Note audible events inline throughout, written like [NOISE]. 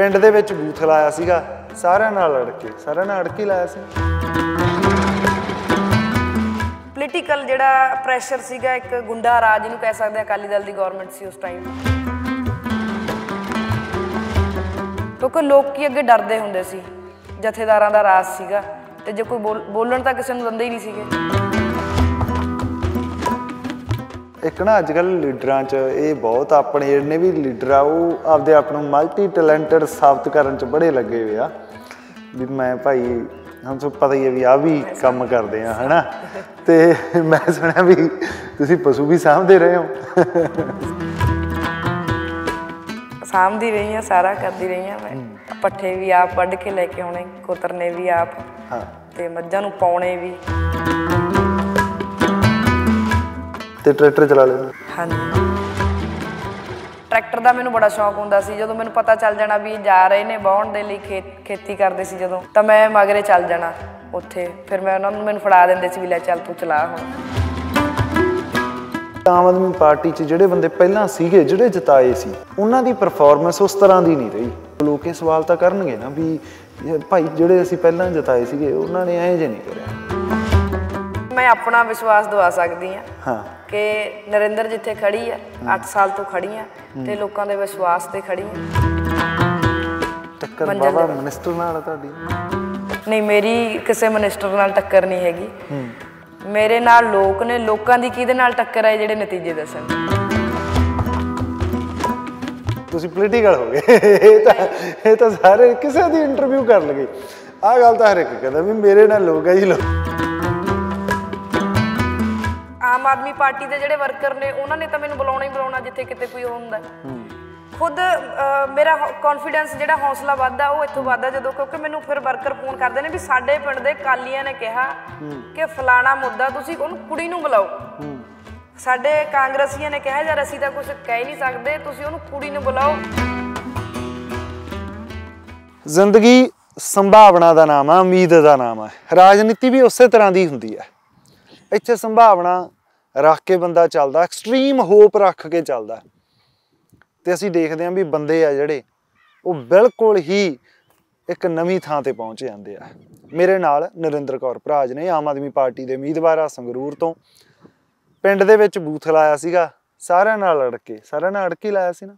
ਪਿੰਡ ਦੇ ਵਿੱਚ ਬੂਥ ਲਾਇਆ ਸੀਗਾ, ਸਾਰਿਆਂ ਨਾਲ ਲੜ ਕੇ ਸਾਰਿਆਂ ਨਾਲ ਅੜ ਕੇ ਲਾਇਆ ਸੀ। ਪੋਲੀਟੀਕਲ ਜਿਹੜਾ ਪ੍ਰੈਸ਼ਰ ਸੀਗਾ, ਇੱਕ ਗੁੰਡਾ ਰਾਜ ਨੂੰ ਕਹਿ ਸਕਦੇ ਆ ਅਕਾਲੀ ਦਲ ਦੀ ਗਵਰਨਮੈਂਟ ਸੀ ਉਸ ਟਾਈਮ ਕਿਉਂਕਿ ਲੋਕ ਕੀ ਅੱਗੇ ਡਰਦੇ ਹੁੰਦੇ ਸੀ, ਜਥੇਦਾਰਾਂ ਦਾ ਰਾਜ ਸੀਗਾ, ਤੇ ਜੇ ਕੋਈ ਬੋਲ- ਬੋਲਣ ਤਾਂ ਕਿਸੇ ਨੂੰ ਦਿੰਦੇ ਹੀ ਨਹੀਂ ਸੀਗੇ। ਇੱਕ ਨਾ ਅੱਜ ਕੱਲ ਲੀਡਰਾਂ 'ਚ ਇਹ ਬਹੁਤ ਆਪਣੇ ਜਿਹੜੇ ਵੀ ਲੀਡਰ ਆ ਉਹ ਆਪਦੇ ਆਪ ਨੂੰ ਮਲਟੀ ਟੈਲੈਂਟਡ ਸਾਬਤ ਕਰਨ 'ਚ ਬੜੇ ਲੱਗੇ ਹੋਏ ਆ। ਵੀ ਮੈਂ ਭਾਈ ਹਮ ਸਭ ਪਤਾ ਹੀ ਹੈ ਵੀ ਆ ਵੀ ਕੰਮ ਕਰਦੇ ਆ ਹਨਾ? ਤੇ ਮੈਂ ਸੁਣਿਆ ਵੀ ਤੁਸੀਂ ਪਸ਼ੂ ਵੀ ਸਾਂਭਦੇ ਰਹੇ ਹੋ। ਸਾਂਭਦੀ ਰਹੀ ਆ ਸਾਰਾ ਕਰਦੀ ਰਹੀ ਆ ਮੈਂ। ਪੱਠੇ ਵੀ ਆਪ ਵੱਢ ਕੇ ਲੈ ਕੇ ਆਉਣੇ ਕੁਤਰਨੇ ਵੀ ਆਪ। ਹਾਂ। ਤੇ ਮੱਝਾਂ ਨੂੰ ਪਾਉਣੇ ਵੀ। ਤੇ ਟਰੈਕਟਰ ਚਲਾ ਲੈਂਦੇ। ਹਾਂਜੀ। ਟਰੈਕਟਰ ਦਾ ਮੈਨੂੰ ਬੜਾ ਸ਼ੌਂਕ ਹੁੰਦਾ ਸੀ। ਜਦੋਂ ਮੈਨੂੰ ਪਤਾ ਚੱਲ ਜਾਣਾ ਵੀ ਜਾ ਰਹੇ ਨੇ ਵਾਹੁਣ ਦੇ ਲਈ ਖੇਤ ਕਰਦੇ ਸੀ ਜਦੋਂ ਤਾਂ ਮੈਂ ਮਗਰੇ ਚੱਲ ਜਾਣਾ ਉੱਥੇ। ਫਿਰ ਮੈਂ ਉਹਨਾਂ ਨੂੰ ਮੈਨੂੰ ਫੜਾ ਦਿੰਦੇ ਸੀ ਵੀ ਲੈ ਚੱਲ ਤੂੰ ਚਲਾ ਹੁਣ। ਆਮ ਆਦਮੀ ਪਾਰਟੀ 'ਚ ਜਿਹੜੇ ਬੰਦੇ ਪਹਿਲਾਂ ਸੀਗੇ ਜਿਹੜੇ ਜਿਤਾਏ ਸੀ ਉਹਨਾਂ ਦੀ ਪਰਫਾਰਮੈਂਸ ਉਸ ਤਰ੍ਹਾਂ ਦੀ ਨਹੀਂ ਰਹੀ। ਲੋਕ ਇਹ ਸਵਾਲ ਤਾਂ ਕਰਨਗੇ ਨਾ ਵੀ ਭਾਈ ਜਿਹੜੇ ਅਸੀਂ ਪਹਿਲਾਂ ਜਿਤਾਏ ਸੀਗੇ ਉਹਨਾਂ ਨੇ ਐਂ ਜੇ ਨਹੀਂ ਕਰਿਆ। ਮੈਂ ਆਪਣਾ ਵਿਸ਼ਵਾਸ ਦਵਾ ਸਕਦੀ ਆ ਹਾਂ। ਕਿ ਨਰਿੰਦਰ ਜਿੱਥੇ ਖੜੀ ਆ 8 ਸਾਲ ਤੋਂ ਖੜੀ ਆ ਤੇ ਲੋਕਾਂ ਦੇ ਵਿਸ਼ਵਾਸ ਤੇ ਖੜੀ ਆ। ਟੱਕਰ ਬਾਬਾ ਮਿਨਿਸਟਰ ਨਾਲ ਆ ਤੁਹਾਡੀ? ਨਹੀਂ ਮੇਰੀ ਕਿਸੇ ਮਿਨਿਸਟਰ ਨਾਲ ਟੱਕਰ ਨਹੀਂ ਹੈਗੀ। ਮੇਰੇ ਨਾਲ ਲੋਕ ਨੇ ਲੋਕਾਂ ਦੀ ਕਿਹਦੇ ਨਾਲ ਟੱਕਰ ਹੈ ਜਿਹੜੇ ਨਤੀਜੇ ਦੱਸਣ? ਤੁਸੀਂ ਪੋਲੀਟੀਕਲ ਹੋ ਗਏ। ਇਹ ਤਾਂ ਇਹ ਤਾਂ ਸਾਰੇ ਕਿਸੇ ਦੀ ਇੰਟਰਵਿਊ ਕਰ ਲਗੇ। ਆਹ ਗੱਲ ਤਾਂ ਹਰ ਇੱਕ ਕਹਿੰਦਾ ਵੀ ਮੇਰੇ ਨਾਲ ਲੋਕ ਆ ਜੀ ਲੋਕ ਆਮ ਆਦਮੀ ਪਾਰਟੀ ਦੇ ਜਿਹੜੇ ਵਰਕਰ ਨੇ, ਉਹਨਾਂ ਨੇ ਤਾਂ ਮੈਨੂੰ ਬੁਲਾਉਣਾ ਹੀ ਬੁਲਾਉਣਾ ਜਿੱਥੇ ਕਿਤੇ ਕੋਈ ਹੁੰਦਾ। ਖੁਦ ਮੇਰਾ ਕੌਨਫੀਡੈਂਸ ਜਿਹੜਾ ਹੌਸਲਾ ਵੱਧਦਾ, ਉਹ ਇੱਥੋਂ ਵੱਧਦਾ ਜਦੋਂ, ਕਿਉਂਕਿ ਮੈਨੂੰ ਫਿਰ ਵਰਕਰ ਫੋਨ ਕਰਦੇ ਨੇ ਵੀ ਸਾਡੇ ਪਿੰਡ ਦੇ ਕਾਲੀਆਂ ਨੇ ਕਿਹਾ ਕਿ ਫਲਾਣਾ ਮੁੱਦਾ ਤੁਸੀਂ ਉਹਨੂੰ ਕੁੜੀ ਨੂੰ ਬੁਲਾਓ। ਸਾਡੇ ਕਾਂਗਰਸੀਆਂ ਨੇ ਕਿਹਾ, ਯਾਰ ਅਸੀਂ ਤਾਂ ਕੁਝ ਕਹਿ ਹੀ ਨਹੀਂ ਸਕਦੇ, ਤੁਸੀਂ ਉਹਨੂੰ ਕੁੜੀ ਨੂੰ ਬੁਲਾਓ। ਜ਼ਿੰਦਗੀ ਸੰਭਾਵਨਾ ਦਾ ਨਾਮ ਆ, ਉਮੀਦ ਦਾ ਨਾਮ ਆ। ਰਾਜਨੀਤੀ ਵੀ ਉਸੇ ਤਰ੍ਹਾਂ ਦੀ ਹੁੰਦੀ ਆ। ਇੱਥੇ ਸੰਭਾਵਨਾ ਰੱਖ ਕੇ ਬੰਦਾ ਚੱਲਦਾ ਐਕਸਟ੍ਰੀਮ ਹੋਪ ਰੱਖ ਕੇ ਚੱਲਦਾ। ਤੇ ਅਸੀਂ ਦੇਖਦੇ ਹਾਂ ਵੀ ਬੰਦੇ ਆ ਜਿਹੜੇ ਉਹ ਬਿਲਕੁਲ ਹੀ ਇੱਕ ਨਵੀਂ ਥਾਂ ਤੇ ਪਹੁੰਚ ਜਾਂਦੇ ਆ। ਮੇਰੇ ਨਾਲ ਨਰਿੰਦਰ ਕੌਰ ਭਰਾਜ ਨੇ ਆਮ ਆਦਮੀ ਪਾਰਟੀ ਦੇ ਉਮੀਦਵਾਰ ਆ ਸੰਗਰੂਰ ਤੋਂ। ਪਿੰਡ ਦੇ ਵਿੱਚ ਬੂਥ ਲਾਇਆ ਸੀਗਾ ਸਾਰਿਆਂ ਨਾਲ ਲੜ ਕੇ ਸਾਰਿਆਂ ਨਾਲ ਅੜ ਕੇ ਲਾਇਆ ਸੀ ਨਾ?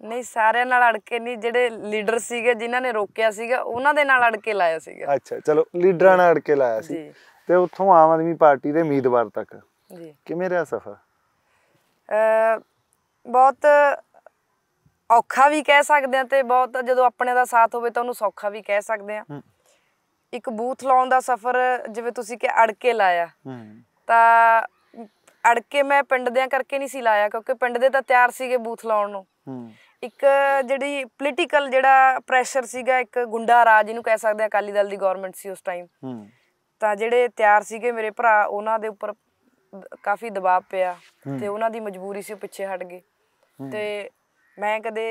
ਨਹੀਂ ਸਾਰਿਆਂ ਨਾਲ ਅੜ ਕੇ ਨਹੀਂ ਜਿਹੜੇ ਲੀਡਰ ਸੀਗੇ ਜਿਨ੍ਹਾਂ ਨੇ ਰੋਕਿਆ ਸੀਗਾ ਉਹਨਾਂ ਦੇ ਨਾਲ ਅੜ ਕੇ ਲਾਇਆ ਸੀਗਾ। ਅੱਛਾ ਚਲੋ ਲੀਡਰਾਂ ਨਾਲ ਅੜ ਕੇ ਲਾਇਆ ਸੀ। ਤੇ ਉੱਥੋਂ ਆਮ ਆਦਮੀ ਪਾਰਟੀ ਦੇ ਉਮੀਦਵਾਰ ਤੱਕ ਜੀ। ਕਿਵੇਂ ਰਿਹਾ ਸਫ਼ਰ? ਬਹੁਤ ਔਖਾ ਵੀ ਕਹਿ ਸਕਦੇ ਆ ਤੇ ਬਹੁਤ ਜਦੋਂ ਆਪਣੇ ਦਾ ਸਾਥ ਹੋਵੇ ਤਾਂ ਉਹਨੂੰ ਸੌਖਾ ਵੀ ਕਹਿ ਸਕਦੇ ਆ। ਇੱਕ ਬੂਥ ਲਾਉਣ ਦਾ ਸਫ਼ਰ ਜਿਵੇਂ ਤੁਸੀਂ ਕਿ ਅੜ ਕੇ ਲਾਇਆ ਤਾਂ ਅੜ ਕੇ ਮੈਂ ਪਿੰਡ ਦਿਆਂ ਕਰਕੇ ਨਹੀਂ ਸੀ ਲਾਇਆ ਕਿਉਂਕਿ ਪਿੰਡ ਦੇ ਤਾਂ ਤਿਆਰ ਸੀਗੇ ਬੂਥ ਲਾਉਣ ਨੂੰ। ਇੱਕ ਜਿਹੜੀ ਪੋਲੀਟੀਕਲ ਜਿਹੜਾ ਪ੍ਰੈਸ਼ਰ ਸੀਗਾ ਇੱਕ ਗੁੰਡਾ ਰਾਜ ਇਹਨੂੰ ਕਹਿ ਸਕਦੇ ਆ ਅਕਾਲੀ ਦਲ ਦੀ ਗਵਰਨਮੈਂਟ ਸੀ ਉਸ ਟਾਈਮ ਤਾਂ ਜਿਹੜੇ ਤਿਆਰ ਸੀਗੇ ਮੇਰੇ ਭਰਾ ਉਹਨਾਂ ਦੇ ਉੱਪਰ ਕਾਫੀ ਦਬਾਅ ਪਿਆ ਤੇ ਉਹਨਾਂ ਦੀ ਮਜਬੂਰੀ ਸੀ ਉਹ ਪਿੱਛੇ ਹਟ ਗਏ। ਤੇ ਮੈਂ ਕਦੇ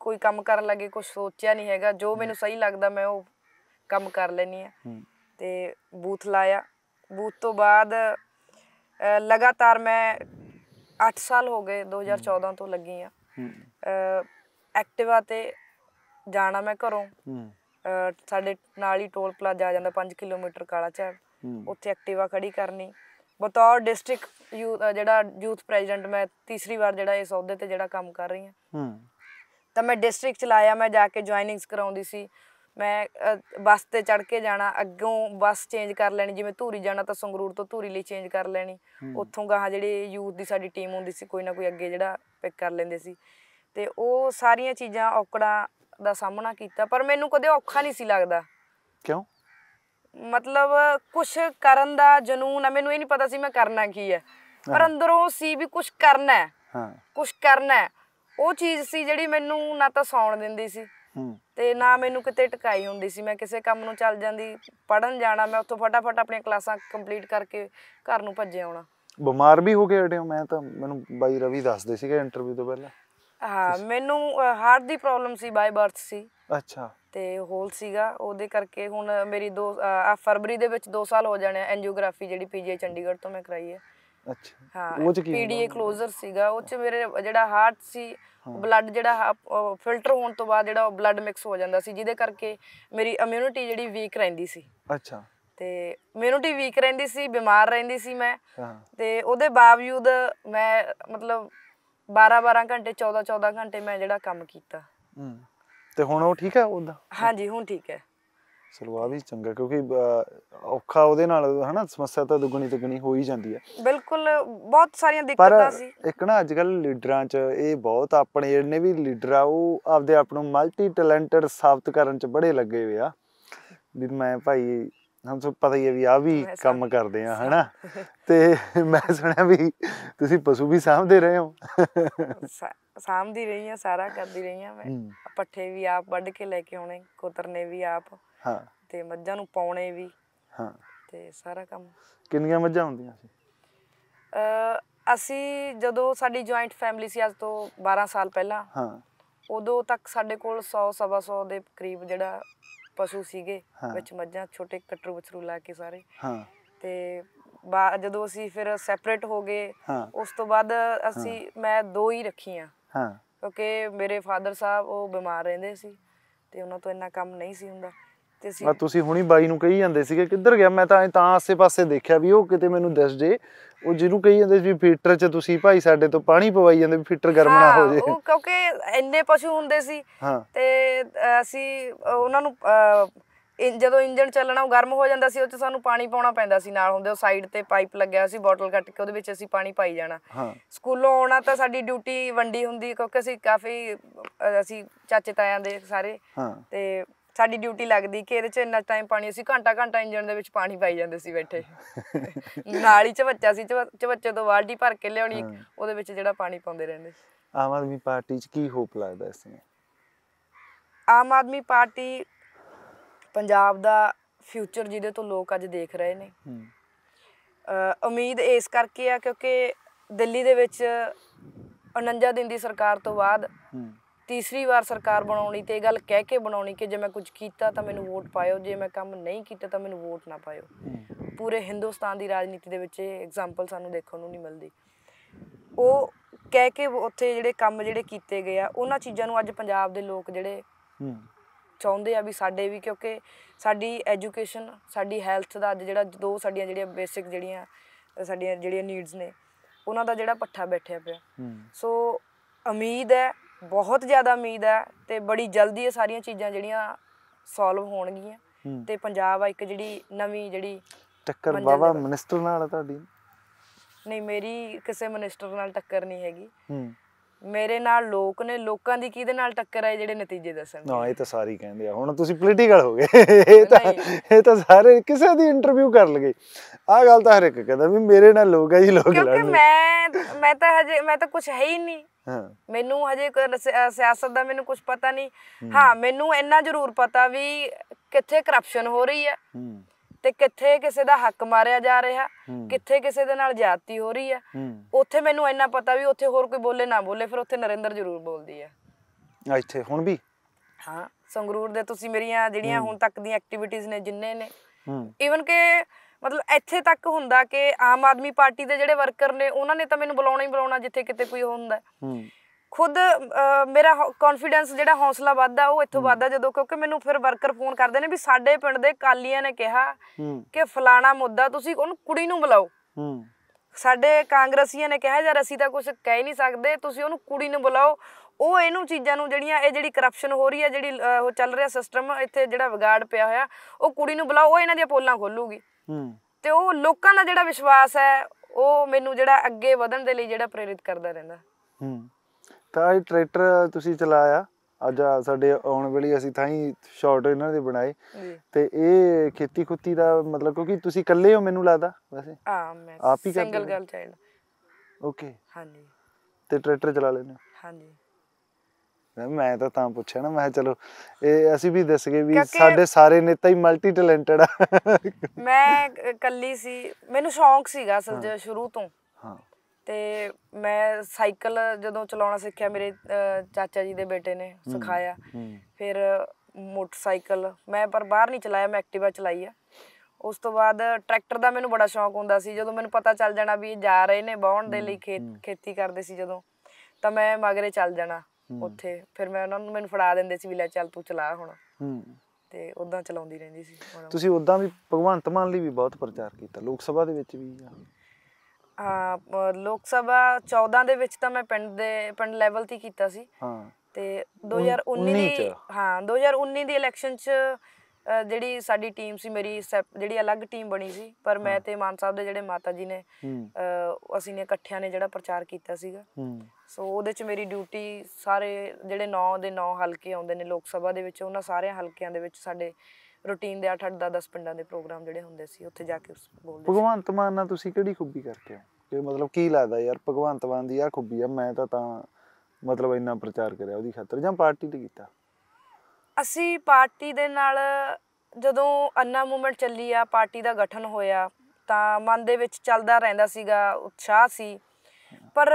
ਕੋਈ ਕੰਮ ਕਰਨ ਲੱਗੇ ਕੁਝ ਸੋਚਿਆ ਨਹੀਂ ਹੈਗਾ। ਜੋ ਮੈਨੂੰ ਸਹੀ ਲੱਗਦਾ ਮੈਂ ਉਹ ਕੰਮ ਕਰ ਲੈਣੀ ਆ ਤੇ ਬੂਥ ਲਾਇਆ। ਬੂਥ ਤੋਂ ਬਾਅਦ ਲਗਾਤਾਰ ਮੈਂ 8 ਸਾਲ ਹੋ ਗਏ 2014 ਤੋਂ ਲੱਗੀ ਆ ਐਕਟਿਵਾ ਤੇ ਜਾਣਾ ਮੈਂ ਘਰੋਂ। ਸਾਡੇ ਨਾਲ ਹੀ ਟੋਲ ਪਲਾਜ਼ਾ ਆ ਜਾਂਦਾ 5 ਕਿਲੋਮੀਟਰ ਕਾਲਾ ਝਾੜ। ਉੱਥੇ ਐਕਟਿਵਾ ਖੜੀ ਕਰਨੀ। ਬਤੌਰ ਡਿਸਟ੍ਰਿਕਟ ਜਿਹੜਾ ਯੂਥ ਪ੍ਰੈਜ਼ੀਡੈਂਟ ਮੈਂ ਤੀਸਰੀ ਵਾਰ ਜਿਹੜਾ ਇਸ ਅਹੁਦੇ ਤੇ ਜਿਹੜਾ ਕੰਮ ਕਰ ਰਹੀ ਹਾਂ। ਤਾਂ ਮੈਂ ਡਿਸਟ੍ਰਿਕਟ ਚਲਾਇਆ ਮੈਂ ਜਾ ਕੇ ਜੁਆਇਨਿੰਗਸ ਕਰਾਉਂਦੀ ਸੀ। ਮੈਂ ਬੱਸ ਤੇ ਚੜ ਕੇ ਜਾਣਾ ਅੱਗੋਂ ਬੱਸ ਚੇਂਜ ਕਰ ਲੈਣੀ ਜਿਵੇਂ ਧੂਰੀ ਜਾਣਾ ਤਾਂ ਸੰਗਰੂਰ ਤੋਂ ਧੂਰੀ ਲਈ ਚੇਂਜ ਕਰ ਲੈਣੀ। ਉੱਥੋਂ ਗਾਹਾਂ ਜਿਹੜੇ ਯੂਥ ਦੀ ਸਾਡੀ ਟੀਮ ਹੁੰਦੀ ਸੀ ਕੋਈ ਨਾ ਕੋਈ ਅੱਗੇ ਜਿਹੜਾ ਪਿਕ ਕਰ ਲੈਂਦੇ ਸੀ। ਤੇ ਉਹ ਸਾਰੀਆਂ ਚੀਜ਼ਾਂ ਔਕੜਾਂ ਦਾ ਸਾਹਮਣਾ ਕੀਤਾ ਪਰ ਮੈਨੂੰ ਕਦੇ ਔਖਾ ਨਹੀਂ ਸੀ ਲੱਗਦਾ। ਕਿਉਂ? ਮਤਲਬ ਕੁਝ ਕਰਨ ਦਾ ਜਨੂਨ ਆ ਮੈਨੂੰ ਇਹ ਨਹੀਂ ਪਤਾ ਸੀ ਮੈਂ ਕਰਨਾ ਕੀ ਹੈ। ਪਰ ਅੰਦਰੋਂ ਸੀ ਵੀ ਕੁਝ ਕਰਨਾ ਹੈ। ਹਾਂ। ਕੁਝ ਕਰਨਾ ਹੈ। ਉਹ ਚੀਜ਼ ਸੀ ਜਿਹੜੀ ਮੈਨੂੰ ਨਾ ਤਾਂ ਸੌਣ ਦਿੰਦੀ ਸੀ ਹੂੰ। ਤੇ ਨਾ ਮੈਨੂੰ ਕਿਤੇ ਟਿਕਾਈ ਹੁੰਦੀ ਸੀ। ਮੈਂ ਕਿਸੇ ਕੰਮ ਨੂੰ ਚੱਲ ਜਾਂਦੀ ਪੜਨ ਜਾਣਾ ਮੈਂ ਉੱਥੋਂ ਫਟਾਫਟ ਆਪਣੀਆਂ ਕਲਾਸਾਂ ਕੰਪਲੀਟ ਕਰਕੇ ਘਰ ਨੂੰ ਭੱਜੇ ਆਉਣਾ। ਬਿਮਾਰ ਵੀ ਹੋ ਗਏ ਅੜਿਓ ਮੈਂ ਤਾਂ ਮੈਨੂੰ ਬਾਈ ਰਵੀ ਦੱਸਦੇ ਸੀਗੇ ਇੰਟਰਵਿਊ ਤੋਂ ਪਹਿਲਾਂ। ਹਾਂ ਮੈਨੂੰ ਹਾਰਟ ਦੀ ਪ੍ਰੋਬਲਮ ਸੀ ਬਾਈ ਬਰਥ ਸੀ। ਅੱਛਾ। ਤੇ ਹੋਲ ਸੀਗਾ ਉਹਦੇ ਕਰਕੇ ਹੁਣ ਮੇਰੀ ਦੋ ਆ ਫਰਵਰੀ ਦੇ ਵਿੱਚ 2 ਸਾਲ ਹੋ ਜਾਣੇ ਐਂਜੀਓਗ੍ਰਾਫੀ ਜਿਹੜੀ ਪੀਜੀਆਈ ਚੰਡੀਗੜ੍ਹ ਤੋਂ ਮੈਂ ਕਰਾਈ ਹੈ। ਅੱਛਾ। ਉਹ ਹਾਂ ਚ ਕੀ ਹੁੰਦਾ? ਪੀਡੀਏ ਕਲੋਜ਼ਰ ਸੀਗਾ ਉਹ ਚ ਮੇਰੇ ਜਿਹੜਾ ਹਾਰਟ ਸੀ ਬਲੱਡ ਜਿਹੜਾ ਫਿਲਟਰ ਹੋਣ ਤੋਂ ਬਾਅਦ ਜਿਹੜਾ ਬਲੱਡ ਮਿਕਸ ਹੋ ਜਾਂਦਾ ਸੀ ਜਿਹਦੇ ਕਰਕੇ ਮੇਰੀ ਇਮਿਊਨਿਟੀ ਜਿਹੜੀ ਵੀਕ ਰਹਿੰਦੀ ਸੀ। ਅੱਛਾ। ਤੇ ਇਮਿਊਨਿਟੀ ਵੀਕ ਰਹਿੰਦੀ ਸੀ ਬਿਮਾਰ ਰਹਿੰਦੀ ਸੀ ਮੈਂ। ਹਾਂ। ਤੇ ਉਹਦੇ ਬਾਵਜੂਦ ਮੈਂ ਮਤਲਬ 12 12 ਘੰਟੇ 14 14 ਘੰਟੇ ਮੈਂ ਜਿਹੜਾ ਕੰਮ ਕੀਤਾ। ਹੂੰ ਤੇ ਹੁਣ ਉਹ ਠੀਕ ਹੈ ਉਹਦਾ? ਹਾਂਜੀ ਹੁਣ ਠੀਕ ਹੈ। ਆ ਵੀ ਚੰਗਾ ਕਿਉਂਕਿ ਔਖਾ ਉਹਦੇ ਨਾਲ ਹਨਾ ਸਮੱਸਿਆ ਤਾਂ ਦੁੱਗਣੀ ਤਿੱਗਣੀ ਹੋ ਹੀ ਜਾਂਦੀ ਹੈ। ਬਿਲਕੁਲ ਬਹੁਤ ਸਾਰੀਆਂ ਦਿੱਕਤਾਂ ਸੀ। ਇੱਕ ਨਾ ਅੱਜ ਕੱਲ ਲੀਡਰਾਂ 'ਚ ਇਹ ਬਹੁਤ ਆਪਣੇ ਜਿਹੜੇ ਵੀ ਲੀਡਰ ਆ ਉਹ ਆਪਦੇ ਆਪ ਨੂੰ ਮਲਟੀ ਟੈਲੈਂਟਡ ਸਾਬਤ ਕਰਨ 'ਚ ਬੜੇ ਲੱਗੇ ਹੋਏ ਆ। ਵੀ ਮੈਂ ਭਾਈ ਹਮ ਸਭ ਪਤਾ ਹੀ ਹੈ ਵੀ ਆ ਵੀ ਕੰਮ ਕਰਦੇ ਆ ਹਨਾ? ਤੇ [LAUGHS] ਮੈਂ ਸੁਣਿਆ ਵੀ ਤੁਸੀਂ ਪਸ਼ੂ ਵੀ ਸਾਂਭਦੇ ਰਹੇ ਹੋ। ਸਾਂਭਦੀ ਰਹੀ ਆ ਸਾਰਾ ਕਰਦੀ ਰਹੀ ਆ ਮੈਂ। ਪੱਠੇ ਵੀ ਆਪ ਵੱਢ ਕੇ ਲੈ ਕੇ ਆਉਣੇ ਕੁਤਰਨੇ ਵੀ ਆਪ। ਹਾਂ। ਤੇ ਮੱਝਾਂ ਨੂੰ ਪਾਉਣੇ ਵੀ। ਹਾਂ। ਤੇ ਸਾਰਾ ਕੰਮ। ਕਿੰਨੀਆਂ ਮੱਝਾਂ ਹੁੰਦੀਆਂ ਸੀ? ਅ ਅਸੀਂ ਜਦੋਂ ਸਾਡੀ ਜੁਆਇੰਟ ਫੈਮਿਲੀ ਸੀ ਅੱਜ ਤੋਂ 12 ਸਾਲ ਪਹਿਲਾਂ ਹਾਂ। ਉਦੋਂ ਤੱਕ ਸਾਡੇ ਕੋਲ 100 ਸਵਾ 100 ਦੇ ਕਰੀਬ ਜਿਹੜਾ ਪਸ਼ੂ ਸੀਗੇ ਹਾਂ। ਵਿੱਚ ਮੱਝਾਂ ਛੋਟੇ ਕਟਰੂ ਬਛਰੂ ਲਾ ਕੇ ਸਾਰੇ। ਹਾਂ। ਤੇ ਬਾ- ਜਦੋਂ ਅਸੀਂ ਫਿਰ ਸੈਪਰੇਟ ਹੋ ਗਏ ਹਾਂ। ਉਸ ਤੋਂ ਬਾਅਦ ਅਸੀਂ ਮੈਂ ਦੋ ਹੀ ਰੱਖੀਆਂ। ਹਾਂ। ਕਿਉਂਕਿ ਮੇਰੇ ਫਾਦਰ ਸਾਹਿਬ ਉਹ ਬਿਮਾਰ ਰਹਿੰਦੇ ਸੀ ਤੇ ਉਹਨਾਂ ਤੋਂ ਇੰਨਾ ਕੰਮ ਨਹੀਂ ਸੀ ਹੁੰਦਾ। ਆ ਤੁਸੀਂ ਹੁਣੀ ਬਾਈ ਨੂੰ ਕਹੀ ਜਾਂਦੇ ਸੀਗੇ ਕਿੱਧਰ ਗਿਆ? ਮੈਂ ਤਾਂ ਤਾਂ ਆਸੇ-ਪਾਸੇ ਦੇਖਿਆ ਵੀ ਉਹ ਕਿਤੇ ਮੈਨੂੰ ਦੱਸ ਜੇ। ਉਹ ਜਿਹਨੂੰ ਕਹੀ ਜਾਂਦੇ ਸੀ ਵੀ ਫੀਟਰ 'ਚ ਤੁਸੀਂ ਭਾਈ ਸਾਡੇ ਤੋਂ ਪਾਣੀ ਪਵਾਈ ਜਾਂਦੇ ਵੀ ਫੀਟਰ ਗਰਮ ਨਾ ਹੋ ਜੇ। ਉਹ ਕਿਉਂਕਿ ਇੰਨੇ ਪਸ਼ੂ ਹੁੰਦੇ ਸੀ ਹਾਂ। ਤੇ ਅਸੀਂ ਉਹਨਾਂ ਨੂੰ ਜਦੋਂ ਇੰਜਨ ਚੱਲਣਾ ਉਹ ਗਰਮ ਹੋ ਜਾਂਦਾ ਸੀ ਉਹ ਚ ਸਾਨੂੰ ਪਾਣੀ ਪਾਉਣਾ ਪੈਂਦਾ ਸੀ ਨਾਲ। ਹੁੰਦੇ ਉਹ ਸਾਈਡ ਤੇ ਪਾਈਪ ਲੱਗਿਆ ਸੀ ਬੋਟਲ ਕੱਟ ਕੇ ਉਹਦੇ ਵਿੱਚ ਅਸੀਂ ਪਾਣੀ ਪਾਈ ਜਾਣਾ। ਹਾਂ। ਸਕੂਲੋਂ ਆਉਣਾ ਤਾਂ ਸਾਡੀ ਡਿਊਟੀ ਵੰਡੀ ਹੁੰਦੀ ਕਿਉਂਕਿ ਅਸੀਂ ਕਾਫੀ ਅਸੀਂ ਚਾਚੇ ਤਾਇਆਂ ਦੇ ਸਾਰੇ ਹਾਂ। ਤੇ ਸਾਡੀ ਡਿਊਟੀ ਲੱਗਦੀ ਕਿ ਇਹਦੇ ਚ ਇੰਨਾ ਟਾਈਮ ਪਾਣੀ ਅਸੀਂ ਘੰਟਾ ਘੰਟਾ ਇੰਜਨ ਦੇ ਵਿੱਚ ਪਾਣੀ ਪਾਈ ਜਾਂਦੇ ਸੀ ਬੈਠੇ। [LAUGHS] ਨਾਲ ਹੀ ਚਵੱਚਾ ਸੀ ਚਵ- ਚਵੱਚੇ ਤੋਂ ਬਾਲਟੀ ਭਰ ਕੇ ਲਿਆਉਣੀ ਹਾਂ। ਉਹਦੇ ਵਿੱਚ ਜਿਹੜਾ ਪਾਣੀ ਪਾਉਂਦੇ ਰਹਿੰਦੇ। ਸੀ ਆਮ ਆਦਮੀ ਪਾਰਟੀ 'ਚ ਕੀ ਹੋਪ ਲੱਗਦਾ ਇਸ ਸਮੇਂ? ਆਮ ਆਦਮੀ ਪਾਰਟੀ ਪੰਜਾਬ ਦਾ ਫਿਊਚਰ ਜਿਹਦੇ ਤੋਂ ਲੋਕ ਅੱਜ ਦੇਖ ਰਹੇ ਨੇ। ਹੂੰ। ਅ, ਉਮੀਦ ਇਸ ਕਰਕੇ ਆ ਕਿਉਂਕਿ ਦਿੱਲੀ ਦੇ ਵਿੱਚ 49 ਦਿਨ ਦੀ ਸਰਕਾਰ ਤੋਂ ਬਾਅਦ ਹੂੰ। ਤੀਸਰੀ ਵਾਰ ਸਰਕਾਰ ਬਣਾਉਣੀ ਤੇ ਇਹ ਗੱਲ ਕਹਿ ਕੇ ਬਣਾਉਣੀ ਕਿ ਜੇ ਮੈਂ ਕੁਝ ਕੀਤਾ ਤਾਂ ਮੈਨੂੰ ਵੋਟ ਪਾਇਓ ਜੇ ਮੈਂ ਕੰਮ ਨਹੀਂ ਕੀਤਾ ਤਾਂ ਮੈਨੂੰ ਵੋਟ ਨਾ ਪਾਇਓ। ਪੂਰੇ ਹਿੰਦੁਸਤਾਨ ਦੀ ਰਾਜਨੀਤੀ ਦੇ ਵਿੱਚ ਇਹ ਐਗਜ਼ਾਮਪਲ ਸਾਨੂੰ ਦੇਖਣ ਨੂੰ ਨਹੀਂ ਮਿਲਦੀ। ਉਹ ਕਹਿ ਕੇ ਉੱਥੇ ਜਿਹੜੇ ਕੰਮ ਜਿਹੜੇ ਕੀਤੇ ਗਏ ਆ ਉਹਨਾਂ ਚੀਜ਼ਾਂ ਨੂੰ ਅੱਜ ਪੰਜਾਬ ਦੇ ਲੋਕ ਜਿਹੜੇ ਚਾਹੁੰਦੇ ਆ ਵੀ ਸਾਡੇ ਵੀ ਕਿਉਂਕਿ ਸਾਡੀ ਐਜੂਕੇਸ਼ਨ ਸਾਡੀ ਹੈਲਥ ਦਾ ਅੱਜ ਜਿਹੜਾ ਦੋ ਸਾਡੀਆਂ ਜਿਹੜੀਆਂ ਬੇਸਿਕ ਜਿਹੜੀਆਂ ਸਾਡੀਆਂ ਜਿਹੜੀਆਂ ਨੀਡਸ ਨੇ ਉਹਨਾਂ ਦਾ ਜਿਹੜਾ ਪੱਠਾ ਬੈਠਿਆ ਪਿਆ। ਸੋ ਉਮੀਦ ਹੈ ਬਹੁਤ ਜ਼ਿਆਦਾ ਉਮੀਦ ਹੈ ਤੇ ਬੜੀ ਜਲਦੀ ਇਹ ਸਾਰੀਆਂ ਚੀਜ਼ਾਂ ਜਿਹੜੀਆਂ ਸੋਲਵ ਹੋਣਗੀਆਂ। ਹੂੰ। ਤੇ ਪੰਜਾਬ ਆ ਇੱਕ ਜਿਹੜੀ ਨਵੀਂ ਜਿਹੜੀ ਟੱਕਰ ਮੰਜ਼ਿਲ ਬਾਬਾ ਦੇ- ਮਿਨਿਸਟਰ ਨਾਲ ਆ ਤੁਹਾਡੀ? ਨਹੀਂ ਮੇਰੀ ਕਿਸੇ ਮਿਨਿਸਟਰ ਨਾਲ ਟੱਕਰ ਨਹੀਂ ਹੈਗੀ। ਹੂੰ। ਮੇਰੇ ਨਾਲ ਲੋਕ ਨੇ ਲੋਕਾਂ ਦੀ ਕਿਹਦੇ ਨਾਲ ਟੱਕਰ ਹੈ ਜਿਹੜੇ ਨਤੀਜੇ ਦੱਸਣਗੇ। ਨਾ ਇਹ ਤਾਂ ਸਾਰੇ ਹੀ ਕਹਿੰਦੇ ਆ। ਹੁਣ ਤੁਸੀਂ ਪੋਲੀਟੀਕਲ ਹੋ ਗਏ। ਇਹ ਤਾਂ ਨਹੀਂ। ਇਹ ਤਾਂ ਸਾਰੇ ਕਿਸੇ ਦੀ ਇੰਟਰਵਿਊ ਕਰ ਲਗੇ। ਆਹ ਗੱਲ ਤਾਂ ਹਰ ਇੱਕ ਕਹਿੰਦਾ ਵੀ ਮੇਰੇ ਨਾਲ ਲੋਕ ਆ ਜੀ ਲੋਕ ਕਿਉਂਕਿ ਲੜਨ। ਮੈਂ ਮੈਂ ਤਾਂ ਹਜੇ ਮੈਂ ਤਾਂ ਕੁਝ ਹੈ ਹੀ ਨਹੀਂ। ਮੈਨੂੰ ਹਜੇ ਸਿਆਸਤ ਦਾ ਮੈਨੂੰ ਕੁਝ ਪਤਾ ਨਹੀਂ। ਹਾਂ। ਮੈਨੂੰ ਇੰਨਾ ਜ਼ਰੂਰ ਪਤਾ ਵੀ ਕਿੱਥੇ ਕਰਪਸ਼ਨ ਹੋ ਰਹੀ ਹੈ ਤੇ ਕਿੱਥੇ ਕਿਸੇ ਦਾ ਹੱਕ ਮਾਰਿਆ ਜਾ ਰਿਹਾ। ਕਿੱਥੇ ਕਿਸੇ ਦੇ ਨਾਲ ਜ਼ਿਆਦਤੀ ਹੋ ਰਹੀ ਹੈ। ਉੱਥੇ ਮੈਨੂੰ ਇੰਨਾ ਪਤਾ ਵੀ ਉੱਥੇ ਹੋਰ ਕੋਈ ਬੋਲੇ ਨਾ ਬੋਲੇ ਫਿਰ ਉੱਥੇ ਨਰਿੰਦਰ ਜ਼ਰੂਰ ਬੋਲਦੀ ਹੈ। ਆ ਇੱਥੇ ਹੁਣ ਵੀ? ਹਾਂ ਸੰਗਰੂਰ ਦੇ ਤੁਸੀਂ ਮੇਰੀਆਂ ਜਿਹੜੀਆਂ ਹੁਣ ਤੱਕ ਦੀਆਂ ਐਕਟੀਵਿਟੀਜ਼ ਨੇ ਜਿੰਨੇ ਨੇ। ਈਵਨ ਕਿ ਮਤਲਬ ਇੱਥੇ ਤੱਕ ਹੁੰਦਾ ਕਿ ਆਮ ਆਦਮੀ ਪਾਰਟੀ ਦੇ ਜਿਹੜੇ ਵਰਕਰ ਨੇ ਉਹਨਾਂ ਨੇ ਤਾਂ ਮੈਨੂੰ ਬੁਲਾਉਣਾ ਹੀ ਬੁਲਾਉਣਾ ਜਿੱਥੇ ਕਿਤੇ ਕੋਈ ਹੁੰਦਾ। ਖੁਦ ਮੇਰਾ ਕੌਨਫੀਡੈਂਸ ਜਿਹੜਾ ਹੌਸਲਾ ਵੱਧਦਾ ਉਹ ਇੱਥੋਂ ਵੱਧਦਾ ਜਦੋਂ ਕਿਉਂਕਿ ਮੈਨੂੰ ਫਿਰ ਵਰਕਰ ਫੋਨ ਕਰਦੇ ਨੇ ਵੀ ਸਾਡੇ ਪਿੰਡ ਦੇ ਕਾਲੀਆਂ ਨੇ ਕਿਹਾ ਕਿ ਫਲਾਣਾ ਮੁੱਦਾ ਤੁਸੀਂ ਉਹਨੂੰ ਕੁੜੀ ਨੂੰ ਬੁਲਾਓ। ਹੂੰ। ਸਾਡੇ ਕਾਂਗਰਸੀਆਂ ਨੇ ਕਿਹਾ ਯਾਰ ਅਸੀਂ ਤਾਂ ਕੁਝ ਕਹਿ ਨਹੀਂ ਸਕਦੇ ਤੁਸੀਂ ਉਹਨੂੰ ਕੁੜੀ ਨੂੰ ਬੁਲਾਓ। ਉਹ ਇਹਨੂੰ ਚੀਜ਼ਾਂ ਨੂੰ ਜਿਹੜੀਆਂ ਇਹ ਜਿਹੜੀ ਕਰਪਸ਼ਨ ਹੋ ਰਹੀ ਹੈ ਜਿਹੜੀ ਉਹ ਚੱਲ ਰਿਹਾ ਸਿਸਟਮ ਇੱਥੇ ਜਿਹੜਾ ਵਿਗਾੜ ਪਿਆ ਹੋਇਆ ਉਹ ਕੁੜੀ ਨੂੰ ਬੁਲਾਓ ਉਹ ਇਹਨਾਂ ਦੀਆਂ ਪੋਲਾਂ ਖੋਲੂਗੀ। ਤੇ ਉਹ ਲੋਕਾਂ ਦਾ ਜਿਹੜਾ ਵਿਸ਼ਵਾਸ ਹੈ ਉਹ ਮੈਨੂੰ ਜਿਹੜਾ ਅੱਗੇ ਵਧਣ ਦੇ ਲਈ ਜਿਹੜਾ ਪ੍ਰੇਰਿਤ ਕਰਦਾ ਰਹਿੰਦਾ। ਹੂੰ। ਤਾਂ ਇਹ ਟਰੈਕਟਰ ਤੁਸੀਂ ਚਲਾਇਆ ਅੱਜ ਸਾਡੇ ਆਉਣ ਵੇਲੇ ਅਸੀਂ ਤਾਂ ਹੀ ਸ਼ਾਰਟ ਇਹਨਾਂ ਦੇ ਬਣਾਏ। ਤੇ ਇਹ ਖੇਤੀ ਖੁੱਤੀ ਦਾ ਮਤਲਬ ਕਿਉਂਕਿ ਤੁਸੀਂ ਇਕੱਲੇ ਹੋ ਮੈਨੂੰ ਲੱਗਦਾ ਵੈਸੇ? ਹਾਂ ਮੈਂ ਆਪ ਹੀ ਸਿੰਗਲ? ਗਰਲ ਚਾਈਲਡ ਓਕੇ ਹਾਂਜੀ। ਤੇ ਟਰੈਕਟਰ ਚਲਾ ਲੈਂਦੇ ਹਾਂਜੀ। ਮੈਂ- ਤਾਂ ਤਾਂ ਪੁੱਛਿਆ ਨਾ ਮੈਂ ਚਲੋ ਇਹ ਅਸੀਂ ਵੀ ਦੱਸ ਗਏ ਵੀ ਸਾਡੇ ਸਾਰੇ ਨੇਤਾ ਹੀ ਮਲਟੀ ਟੈਲੈਂਟਡ ਆ। ਮੈਂ ਕ- ਇਕੱਲੀ ਸੀ ਮੈਨੂੰ ਸ਼ੌਂਕ ਸੀਗਾ ਅਸਲ 'ਚ ਸ਼ੁਰੂ ਤੋਂ। ਹਾਂ। ਤੇ ਮੈਂ ਸਾਈਕਲ ਜਦੋਂ ਚਲਾਉਣਾ ਸਿੱਖਿਆ ਮੇਰੇ ਚਾਚਾ ਜੀ ਦੇ ਬੇਟੇ ਨੇ ਸਿਖਾਇਆ। ਫਿਰ ਮੋਟਰਸਾਈਕਲ ਮੈਂ ਪਰ ਬਾਹਰ ਨਹੀਂ ਚਲਾਇਆ ਮੈਂ ਐਕਟਿਵਾ ਚਲਾਈ ਆ। ਉਸ ਤੋਂ ਬਾਅਦ ਟਰੈਕਟਰ ਦਾ ਮੈਨੂੰ ਬੜਾ ਸ਼ੌਂਕ ਹੁੰਦਾ ਸੀ ਜਦੋਂ ਮੈਨੂੰ ਪਤਾ ਚੱਲ ਜਾਣਾ ਵੀ ਇਹ ਜਾ ਰਹੇ ਨੇ ਵਾਹੁਣ ਦੇ ਲਈ ਖੇਤੀ ਕਰਦੇ ਸੀ ਜਦੋਂ ਤਾਂ ਮੈਂ ਮਗਰੇ ਚੱਲ ਜਾਣਾ। ਉੱਥੇ। ਫਿਰ ਮੈਂ ਉਹਨਾਂ ਨੂੰ ਮੈਨੂੰ ਫੜਾ ਦਿੰਦੇ ਸੀ ਵੀ ਲੈ ਚੱਲ ਤੂੰ ਚਲਾ ਹੁਣ। ਹੂੰ। ਤੇ ਉਦਾਂ ਚਲਾਉਂਦੀ ਰਹਿੰਦੀ ਸੀ ਤੁਸੀਂ ਉਦਾਂ ਵੀ ਭਗਵੰਤ ਮਾਨ ਲਈ ਵੀ ਬਹੁਤ ਪ੍ਰਚਾਰ ਕੀਤਾ। ਲੋਕ ਸਭਾ ਦੇ ਵਿੱਚ ਵੀ ਆ। ਹਾਂ ਲੋਕ ਸਭਾ 14 ਦੇ ਵਿੱਚ ਤਾਂ ਮੈਂ ਪਿੰਡ ਦੇ ਪਿੰਡ ਲੈਵਲ ਤੇ ਕੀਤਾ ਸੀ। ਹਾਂ। ਤੇ 2019 19 ਦੀ। ਹਾਂ 2019 ਦੀ ਇਲੈਕਸ਼ਨ 'ਚ ਜਿਹੜੀ ਸਾਡੀ ਟੀਮ ਸੀ ਮੇਰੀ ਜਿਹੜੀ ਅਲੱਗ ਟੀਮ ਬਣੀ ਸੀ ਪਰ ਮੈਂ ਤੇ ਮਾਨ ਸਾਹਿਬ ਦੇ ਜਿਹੜੇ ਮਾਤਾ ਜੀ ਨੇ ਅਸੀਂ ਨੇ ਇਕੱਠਿਆਂ ਨੇ ਜਿਹੜਾ ਪ੍ਰਚਾਰ ਕੀਤਾ ਸੀਗਾ। ਸੋ ਉਹਦੇ 'ਚ ਮੇਰੀ ਡਿਊਟੀ ਸਾਰੇ ਜਿਹੜੇ 9 ਦੇ 9 ਹਲਕੇ ਆਉਂਦੇ ਨੇ ਲੋਕ ਸਭਾ ਦੇ ਵਿੱਚ ਉਹਨਾਂ ਸਾਰੇ ਹਲਕਿਆਂ ਦੇ ਵਿੱਚ ਸਾਡੇ ਰੂਟੀਨ ਦੇ 8-8 10 ਪਿੰਡਾਂ ਦੇ ਪ੍ਰੋਗਰਾਮ ਜਿਹੜੇ ਹੁੰਦੇ ਸੀ ਉੱਥੇ ਜਾ ਕੇ ਬੋਲਦੇ ਭਗਵੰਤ ਮਾਨ ਨਾਲ ਤੁਸੀਂ ਕਿਹੜੀ ਖੂਬੀ ਕਰਕੇ ਹੋ? ਕਿ ਮਤਲਬ ਕੀ ਲੱਗਦਾ ਯਾਰ ਭਗਵੰਤ ਮਾਨ ਦੀ ਆ ਖੂਬੀ ਆ ਮੈਂ ਤਾਂ ਤਾਂ ਮਤਲਬ ਇੰਨਾ ਪ੍ਰਚਾਰ ਕਰਿਆ ਉਹਦੀ ਖਾਤਰ ਜਾਂ ਪਾਰਟੀ ਤੇ ਕੀਤਾ? ਅਸੀਂ ਪਾਰਟੀ ਦੇ ਨਾਲ ਜਦੋਂ ਅੰਨਾ ਮੂਵਮੈਂਟ ਚੱਲੀ ਆ ਪਾਰਟੀ ਦਾ ਗਠਨ ਹੋਇਆ ਤਾਂ ਮਨ ਦੇ ਵਿੱਚ ਚੱਲਦਾ ਰਹਿੰਦਾ ਸੀਗਾ ਉਤਸ਼ਾਹ ਸੀ। ਪਰ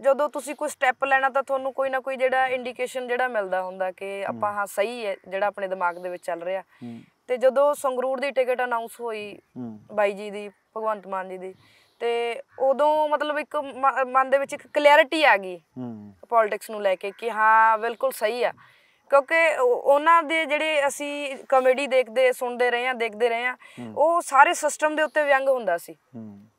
ਜਦੋਂ ਤੁਸੀਂ ਕੋਈ ਸਟੈਪ ਲੈਣਾ ਤਾਂ ਤੁਹਾਨੂੰ ਕੋਈ ਨਾ ਕੋਈ ਜਿਹੜਾ ਇੰਡੀਕੇਸ਼ਨ ਜਿਹੜਾ ਮਿਲਦਾ ਹੁੰਦਾ ਕਿ ਆਪਾਂ ਹਾਂ ਸਹੀ ਹੈ ਜਿਹੜਾ ਆਪਣੇ ਦਿਮਾਗ ਦੇ ਵਿੱਚ ਚੱਲ ਰਿਹਾ। ਤੇ ਜਦੋਂ ਸੰਗਰੂਰ ਦੀ ਟਿਕਟ ਅਨਾਉਂਸ ਹੋਈ ਬਾਈ ਜੀ ਦੀ ਭਗਵੰਤ ਮਾਨ ਜੀ ਦੀ ਤੇ ਉਦੋਂ ਮਤਲਬ ਇੱਕ ਮਨ ਦੇ ਵਿੱਚ ਇੱਕ ਕਲੈਰਿਟੀ ਆ ਗਈ ਪੋਲਿਟਿਕਸ ਨੂੰ ਲੈ ਕੇ ਕਿ ਹਾਂ ਬਿਲਕੁਲ ਸਹੀ ਆ। ਕਿਉਂਕਿ ਉਹ- ਉਹਨਾਂ ਦੇ ਜਿਹੜੇ ਅਸੀਂ ਕਮੇਡੀ ਦੇਖਦੇ ਸੁਣਦੇ ਰਹੇ ਆ ਦੇਖਦੇ ਰਹੇ ਆ ਉਹ ਸਾਰੇ ਸਿਸਟਮ ਦੇ ਉੱਤੇ ਵਿਅੰਗ ਹੁੰਦਾ ਸੀ।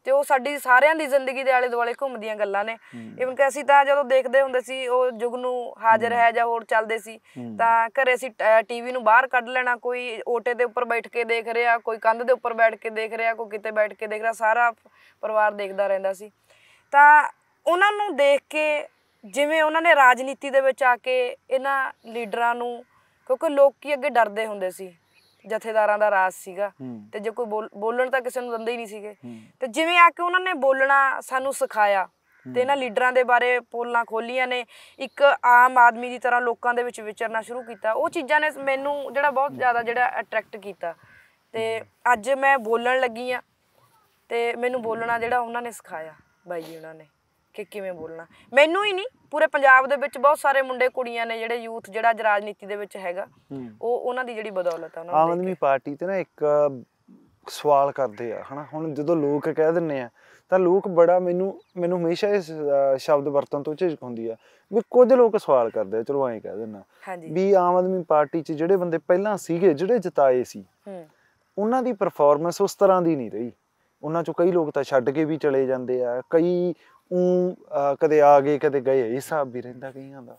ਤੇ ਉਹ ਸਾਡੀ ਸਾਰਿਆਂ ਦੀ ਜ਼ਿੰਦਗੀ ਦੇ ਆਲੇ ਦੁਆਲੇ ਘੁੰਮਦੀਆਂ ਗੱਲਾਂ ਨੇ। ਇਵਨ ਕਿ ਅਸੀਂ ਤਾਂ ਜਦੋਂ ਦੇਖਦੇ ਹੁੰਦੇ ਸੀ ਉਹ ਜੁਗ ਨੂੰ ਹਾਜ਼ਰ ਹੈ। ਜਾਂ ਹੋਰ ਚੱਲਦੇ ਸੀ ਤਾਂ ਘਰੇ ਅਸੀਂ ਟੀਵੀ ਨੂੰ ਬਾਹਰ ਕੱਢ ਲੈਣਾ ਕੋਈ ਓਟੇ ਦੇ ਉੱਪਰ ਬੈਠ ਕੇ ਦੇਖ ਰਿਹਾ ਕੋਈ ਕੰਧ ਦੇ ਉੱਪਰ ਬੈਠ ਕੇ ਦੇਖ ਰਿਹਾ ਕੋਈ ਕਿਤੇ ਬੈਠ ਕੇ ਦੇਖ ਰਿਹਾ ਸਾਰਾ ਪਰਿਵਾਰ ਦੇਖਦਾ ਰਹਿੰਦਾ ਸੀ। ਤਾਂ ਉਹਨਾਂ ਨੂੰ ਦੇਖ ਕੇ ਜਿਵੇਂ ਉਹਨਾਂ ਨੇ ਰਾਜਨੀਤੀ ਦੇ ਵਿੱਚ ਆ ਕੇ ਇਹਨਾਂ ਲੀਡਰਾਂ ਨੂੰ ਕਿਉਂਕਿ ਲੋਕੀ ਅੱਗੇ ਡਰਦੇ ਹੁੰਦੇ ਸੀ ਜਥੇਦਾਰਾਂ ਦਾ ਰਾਜ ਸੀਗਾ ਤੇ ਜੇ ਕੋਈ ਬੋਲ- ਬੋਲਣ ਤਾਂ ਕਿਸੇ ਨੂੰ ਦਿੰਦੇ ਹੀ ਨਹੀਂ ਸੀਗੇ। ਤੇ ਜਿਵੇਂ ਆ ਕੇ ਉਹਨਾਂ ਨੇ ਬੋਲਣਾ ਸਾਨੂੰ ਸਿਖਾਇਆ ਤੇ ਇਹਨਾਂ ਲੀਡਰਾਂ ਦੇ ਬਾਰੇ ਪੋਲਾਂ ਖੋਲੀਆਂ ਨੇ ਇੱਕ ਆਮ ਆਦਮੀ ਦੀ ਤਰ੍ਹਾਂ ਲੋਕਾਂ ਦੇ ਵਿੱਚ ਵਿਚਰਨਾ ਸ਼ੁਰੂ ਕੀਤਾ। ਉਹ ਚੀਜ਼ਾਂ ਨੇ ਮੈਨੂੰ ਜਿਹੜਾ ਬਹੁਤ ਜ਼ਿਆਦਾ ਜਿਹੜਾ ਅਟਰੈਕਟ ਕੀਤਾ। ਤੇ ਅੱਜ ਮੈਂ ਬੋਲਣ ਲੱਗੀ ਆ ਤੇ ਮੈਨੂੰ ਬੋਲਣਾ ਜਿਹੜਾ ਉਹਨਾਂ ਨੇ ਸਿਖਾਇਆ ਬਾਈ ਜੀ ਉਹਨਾਂ ਨੇ। ਕਿ ਕਿਵੇਂ ਬੋਲਣਾ। ਮੈਨੂੰ ਹੀ ਨਹੀਂ ਪੂਰੇ ਪੰਜਾਬ ਦੇ ਵਿੱਚ ਬਹੁਤ ਸਾਰੇ ਮੁੰਡੇ ਕੁੜੀਆਂ ਨੇ ਜਿਹੜੇ ਯੂਥ ਜਿਹੜਾ ਅੱਜ ਰਾਜਨੀਤੀ ਦੇ ਵਿੱਚ ਹੈਗਾ ਉਹ ਉਹਨਾਂ ਦੀ ਜਿਹੜੀ ਬਦੌਲਤ ਆ ਉਹਨਾਂ ਆਮ ਆਦਮੀ ਪਾਰਟੀ ਤੇ ਨਾ ਇੱਕ ਸਵਾਲ ਕਰਦੇ ਆ ਹਨਾ? ਹੁਣ ਜਦੋਂ ਲੋਕ ਕਹਿ ਦਿੰਨੇ ਆ ਤਾਂ ਲੋਕ ਬੜਾ ਮੈਨੂੰ ਮੈਨੂੰ ਹਮੇਸ਼ਾ ਇਸ ਸ਼ਬਦ ਵਰਤਣ ਤੋਂ ਝਿਜਕ ਹੁੰਦੀ ਆ ਵੀ ਕੁਝ ਲੋਕ ਸਵਾਲ ਕਰਦੇ ਆ ਚਲੋ ਐਂ ਕਹਿ ਦਿੰਨਾ ਵੀ ਆਮ ਆਦਮੀ ਪਾਰਟੀ 'ਚ ਜਿਹੜੇ ਬੰਦੇ ਪਹਿਲਾਂ ਸੀਗੇ ਜਿਹੜੇ ਜਿਤਾਏ ਸੀ ਉਹਨਾਂ ਦੀ ਪਰਫਾਰਮੈਂਸ ਉਸ ਤਰ੍ਹਾਂ ਦੀ ਨਹੀਂ ਰਹੀ। ਉਹਨਾਂ ਚੋਂ ਕਈ ਲੋਕ ਤਾਂ ਛੱਡ ਕੇ ਵੀ ਚਲੇ ਜਾਂਦੇ ਆ ਕਈ ਅਹ, ਕਦੇ ਆ ਗਏ ਕਦੇ ਗਏ ਹਿਸਾਬ ਵੀ ਰਹਿੰਦਾ ਕਈਆਂ ਦਾ।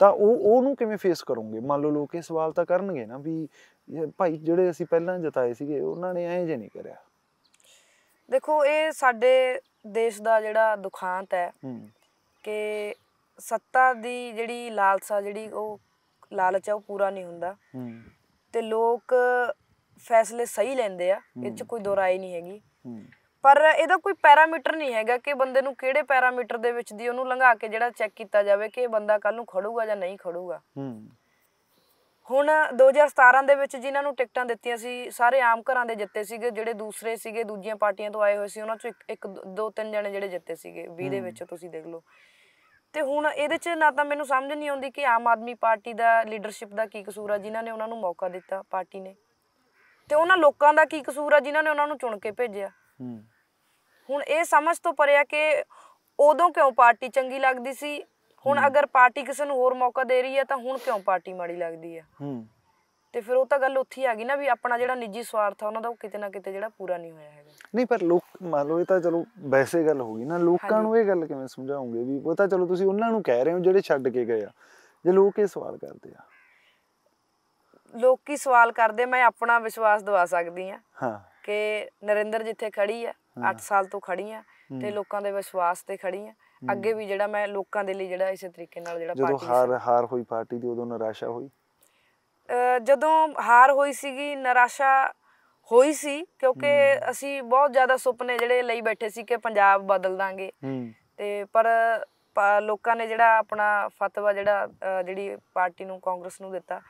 ਤਾਂ ਉਹ ਉਹਨੂੰ ਕਿਵੇਂ ਫੇਸ ਕਰੋਗੇ? ਮੰਨ ਲਓ ਲੋਕ ਇਹ ਸਵਾਲ ਤਾਂ ਕਰਨਗੇ ਨਾ ਵੀ ਭਾਈ ਜਿਹੜੇ ਅਸੀਂ ਪਹਿਲਾਂ ਜਿਤਾਏ ਸੀਗੇ ਉਹਨਾਂ ਨੇ ਐਂ ਜੇ ਨਹੀਂ ਕਰਿਆ। ਦੇਖੋ ਇਹ ਸਾਡੇ ਦੇਸ਼ ਦਾ ਜਿਹੜਾ ਦੁਖਾਂਤ ਹੈ ਕਿ ਸੱਤਾ ਦੀ ਜਿਹੜੀ ਲਾਲਸਾ ਜਿਹੜੀ ਉਹ ਲਾਲਚ ਹੈ ਉਹ ਪੂਰਾ ਨਹੀਂ ਹੁੰਦਾ। ਤੇ ਲੋਕ ਫੈਸਲੇ ਸਹੀ ਲੈਂਦੇ ਆ ਇਹ 'ਚ ਕੋਈ ਦੋ ਰਾਏ ਨਹੀਂ ਹੈਗੀ। ਪਰ ਇਹਦਾ ਕੋਈ ਪੈਰਾਮੀਟਰ ਨਹੀਂ ਹੈਗਾ ਕਿ ਬੰਦੇ ਨੂੰ ਕਿਹੜੇ ਪੈਰਾਮੀਟਰ ਦੇ ਵਿੱਚ ਦੀ ਉਹਨੂੰ ਲੰਘਾ ਕੇ ਜਿਹੜਾ ਚੈੱਕ ਕੀਤਾ ਜਾਵੇ ਕਿ ਇਹ ਬੰਦਾ ਕੱਲ ਨੂੰ ਖੜੂਗਾ ਜਾਂ ਨਹੀਂ ਖੜੂਗਾ। ਹੂੰ। ਹੁਣ 2017 ਦੇ ਵਿੱਚ ਜਿਨ੍ਹਾਂ ਨੂੰ ਟਿਕਟਾਂ ਦਿੱਤੀਆਂ ਸੀ ਸਾਰੇ ਆਮ ਘਰਾਂ ਦੇ ਜਿੱਤੇ ਸੀਗੇ ਜਿਹੜੇ ਦੂਸਰੇ ਸੀਗੇ ਦੂਜੀਆਂ ਪਾਰਟੀਆਂ ਤੋਂ ਆਏ ਹੋਏ ਸੀ ਉਹਨਾਂ ਚੋਂ ਇੱਕ ਇੱਕ ਦੋ- ਤਿੰਨ ਜਣੇ ਜਿਹੜੇ ਜਿੱਤੇ ਸੀਗੇ 20 ਦੇ ਵਿੱਚ ਤੁਸੀਂ ਦੇਖ ਲਓ। ਤੇ ਹੁਣ ਇਹਦੇ 'ਚ ਨਾ ਤਾਂ ਮੈਨੂੰ ਸਮਝ ਨਹੀਂ ਆਉਂਦੀ ਕਿ ਆਮ ਆਦਮੀ ਪਾਰਟੀ ਦਾ ਲੀਡਰਸ਼ਿਪ ਦਾ ਕੀ ਕਸੂਰ ਆ ਜਿਨ੍ਹਾਂ ਨੇ ਉਹਨਾਂ ਨੂੰ ਮੌਕਾ ਦਿੱਤਾ ਪਾਰਟੀ ਨੇ। ਤੇ ਉਹਨਾਂ ਲੋਕਾਂ ਦਾ ਕੀ ਕਸੂਰ ਆ ਜਿਨ੍ਹਾਂ ਨੇ ਉਹਨਾਂ ਨੂੰ ਚੁਣ ਕੇ ਭੇਜਿਆ। ਹੂੰ। ਹੁਣ ਇਹ ਸਮਝ ਤੋਂ ਪਰੇ ਆ ਕਿ ਉਦੋਂ ਕਿਉਂ ਪਾਰਟੀ ਚੰਗੀ ਲੱਗਦੀ ਸੀ? ਹੁਣ ਅਗਰ ਪਾਰਟੀ ਕਿਸੇ ਨੂੰ ਹੋਰ ਮੌਕਾ ਦੇ ਰਹੀ ਹੈ ਤਾਂ ਹੁਣ ਕਿਉਂ ਪਾਰਟੀ ਮਾੜੀ ਲੱਗਦੀ ਹੈ? ਹੂੰ। ਤੇ ਫਿਰ ਉਹ ਤਾਂ ਗੱਲ ਉੱਥੇ ਆ ਗਈ ਨਾ ਵੀ ਆਪਣਾ ਜਿਹੜਾ ਨਿੱਜੀ ਸਵਾਰਥ ਆ ਉਹਨਾਂ ਦਾ ਉਹ ਕਿਤੇ ਨਾ ਕਿਤੇ ਜਿਹੜਾ ਪੂਰਾ ਨਹੀਂ ਹੋਇਆ ਹੈਗਾ। ਨਹੀਂ ਪਰ ਲੋਕ ਮੰਨ ਲਓ ਇਹ ਤਾਂ ਚਲੋ ਵੈਸੇ ਗੱਲ ਹੋ ਗਈ ਨਾ ਲੋਕਾਂ ਨੂੰ ਇਹ ਗੱਲ ਕਿਵੇਂ ਸਮਝਾਉਂਗੇ ਵੀ ਉਹ ਤਾਂ ਚਲੋ ਤੁਸੀਂ ਉਹਨਾਂ ਨੂੰ ਕਹਿ ਰਹੇ ਹੋ ਜਿਹੜੇ ਛੱਡ ਕੇ ਗਏ ਆ ਜੇ ਲੋਕ ਇਹ ਸਵਾਲ ਕਰਦੇ ਆ। ਲੋਕ ਕੀ ਸਵਾਲ ਕਰਦੇ ਮੈਂ ਆਪਣਾ ਵਿਸ਼ਵਾਸ ਦਵਾ ਸਕਦੀ ਆ ਹਾਂ। ਕਿ ਨਰਿੰਦਰ ਜਿੱਥੇ ਖੜੀ ਆ 8 ਸਾਲ ਤੋਂ ਖੜੀ ਆ ਤੇ ਲੋਕਾਂ ਦੇ ਵਿਸ਼ਵਾਸ ਤੇ ਖੜੀ ਆ। ਅੱਗੇ ਵੀ ਜਿਹੜਾ ਮੈਂ ਲੋਕਾਂ ਦੇ ਲਈ ਜਿਹੜਾ ਇਸੇ ਤਰੀਕੇ ਨਾਲ ਜਿਹੜਾ ਜਦੋਂ ਪਾਰਟੀ ਹਾਰ ਹਾਰ ਹੋਈ ਪਾਰਟੀ ਦੀ ਉਦੋਂ ਨਿਰਾਸ਼ਾ ਹੋਈ? ਜਦੋਂ ਹਾਰ ਹੋਈ ਸੀਗੀ ਨਿਰਾਸ਼ਾ ਹੋਈ ਸੀ ਕਿਉਂਕਿ ਅਸੀਂ ਬਹੁਤ ਜ਼ਿਆਦਾ ਸੁਪਨੇ ਜਿਹੜੇ ਲਈ ਬੈਠੇ ਸੀ ਕਿ ਪੰਜਾਬ ਬਦਲ ਦਾਂਗੇ। ਤੇ ਪਰ ਲੋਕਾਂ ਨੇ ਜਿਹੜਾ ਆਪਣਾ ਫਤਵਾ ਜਿਹੜਾ ਜਿਹੜੀ ਪਾਰਟੀ ਨੂੰ ਕਾਂਗਰਸ ਨੂੰ ਦਿੱਤਾ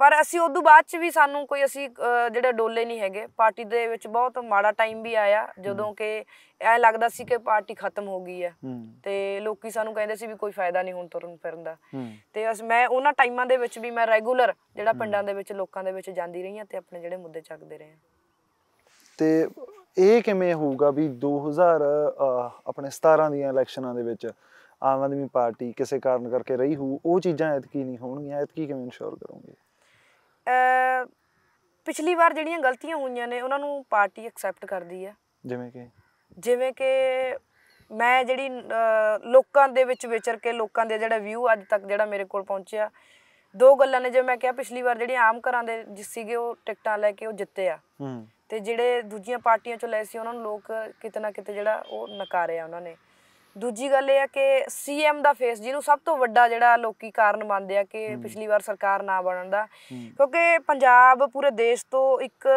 ਪਰ ਅਸੀਂ ਉਦੋਂ ਬਾਅਦ ਚ ਵੀ ਸਾਨੂੰ ਕੋਈ ਅਸੀਂ ਜਿਹੜੇ ਡੋਲੇ ਨਹੀਂ ਹੈਗੇ ਪਾਰਟੀ ਦੇ ਵਿੱਚ ਬਹੁਤ ਮਾੜਾ ਟਾਈਮ ਵੀ ਆਇਆ ਜਦੋਂ ਕਿ ਐ ਲੱਗਦਾ ਸੀ ਕਿ ਪਾਰਟੀ ਖਤਮ ਹੋ ਗਈ ਹੈ। ਹੂੰ। ਤੇ ਲੋਕੀ ਸਾਨੂੰ ਕਹਿੰਦੇ ਸੀ ਵੀ ਕੋਈ ਫਾਇਦਾ ਨਹੀਂ ਹੁਣ ਤੁਰਨ ਫਿਰਨ ਦਾ। ਹੂੰ। ਤੇ ਅਸ ਮੈਂ ਉਹਨਾਂ ਟਾਈਮਾਂ ਦੇ ਵਿੱਚ ਵੀ ਮੈਂ ਰੈਗੂਲਰ ਜਿਹੜਾ ਪਿੰਡਾਂ ਦੇ ਵਿੱਚ ਲੋਕਾਂ ਦੇ ਵਿੱਚ ਜਾਂਦੀ ਰਹੀ ਹਾਂ ਤੇ ਆਪਣੇ ਜਿਹੜੇ ਮੁੱਦੇ ਚੱਕਦੇ ਰਹੇ ਹਾਂ। ਤੇ ਇਹ ਕਿਵੇਂ ਹੋਊਗਾ ਵੀ 2000 ਅਹ, ਆਪਣੇ 17 ਦੀਆਂ ਇਲੈਕਸ਼ਨਾਂ ਦੇ ਵਿੱਚ ਆਮ ਆਦਮੀ ਪਾਰਟੀ ਕਿਸੇ ਕਾਰਨ ਕਰਕੇ ਰਹੀ ਹੋਊ ਉਹ ਚੀਜ਼ਾਂ ਐਤਕੀ ਨਹੀਂ ਹੋਣਗੀਆਂ ਐਤਕੀ ਕਿਵੇਂ ਇਨਸ਼ੋਰ ਕਰੋਗੇ? ਪਿਛਲੀ ਵਾਰ ਜਿਹੜੀਆਂ ਗਲਤੀਆਂ ਹੋਈਆਂ ਨੇ ਉਹਨਾਂ ਨੂੰ ਪਾਰਟੀ ਐਕਸੈਪਟ ਕਰਦੀ ਹੈ ਜਿਵੇਂ ਕਿ? ਜਿਵੇਂ ਕਿ ਮੈਂ ਜਿਹੜੀ ਲੋਕਾਂ ਦੇ ਵਿੱਚ ਵਿਚਰ ਕੇ ਲੋਕਾਂ ਦੇ ਜਿਹੜਾ ਵਿਊ ਅੱਜ ਤੱਕ ਜਿਹੜਾ ਮੇਰੇ ਕੋਲ ਪਹੁੰਚਿਆ ਦੋ ਗੱਲਾਂ ਨੇ ਜਿਵੇਂ ਮੈਂ ਕਿਹਾ ਪਿਛਲੀ ਵਾਰ ਜਿਹੜੀਆਂ ਆਮ ਘਰਾਂ ਦੇ ਜਿ- ਸੀਗੇ ਉਹ ਟਿਕਟਾਂ ਲੈ ਕੇ ਉਹ ਜਿੱਤੇ ਆ। ਹੂੰ। ਤੇ ਜਿਹੜੇ ਦੂਜੀਆਂ ਪਾਰਟੀਆਂ ਚੋਂ ਲਏ ਸੀ ਉਹਨਾਂ ਨੂੰ ਲੋਕ ਕਿਤੇ ਨਾ ਕਿਤੇ ਜਿਹੜਾ ਉਹ ਨਕਾਰਿਆ ਉਹਨਾਂ ਨੇ। ਦੂਜੀ ਗੱਲ ਇਹ ਆ ਕਿ ਸੀਐਮ ਦਾ ਫੇਸ ਜਿਹਨੂੰ ਸਭ ਤੋਂ ਵੱਡਾ ਜਿਹੜਾ ਲੋਕੀ ਕਾਰਨ ਮੰਨਦੇ ਆ ਕਿ ਪਿਛਲੀ ਵਾਰ ਸਰਕਾਰ ਨਾ ਬਣਨ ਦਾ ਕਿਉਂਕਿ ਪੰਜਾਬ ਪੂਰੇ ਦੇਸ਼ ਤੋਂ ਇੱਕ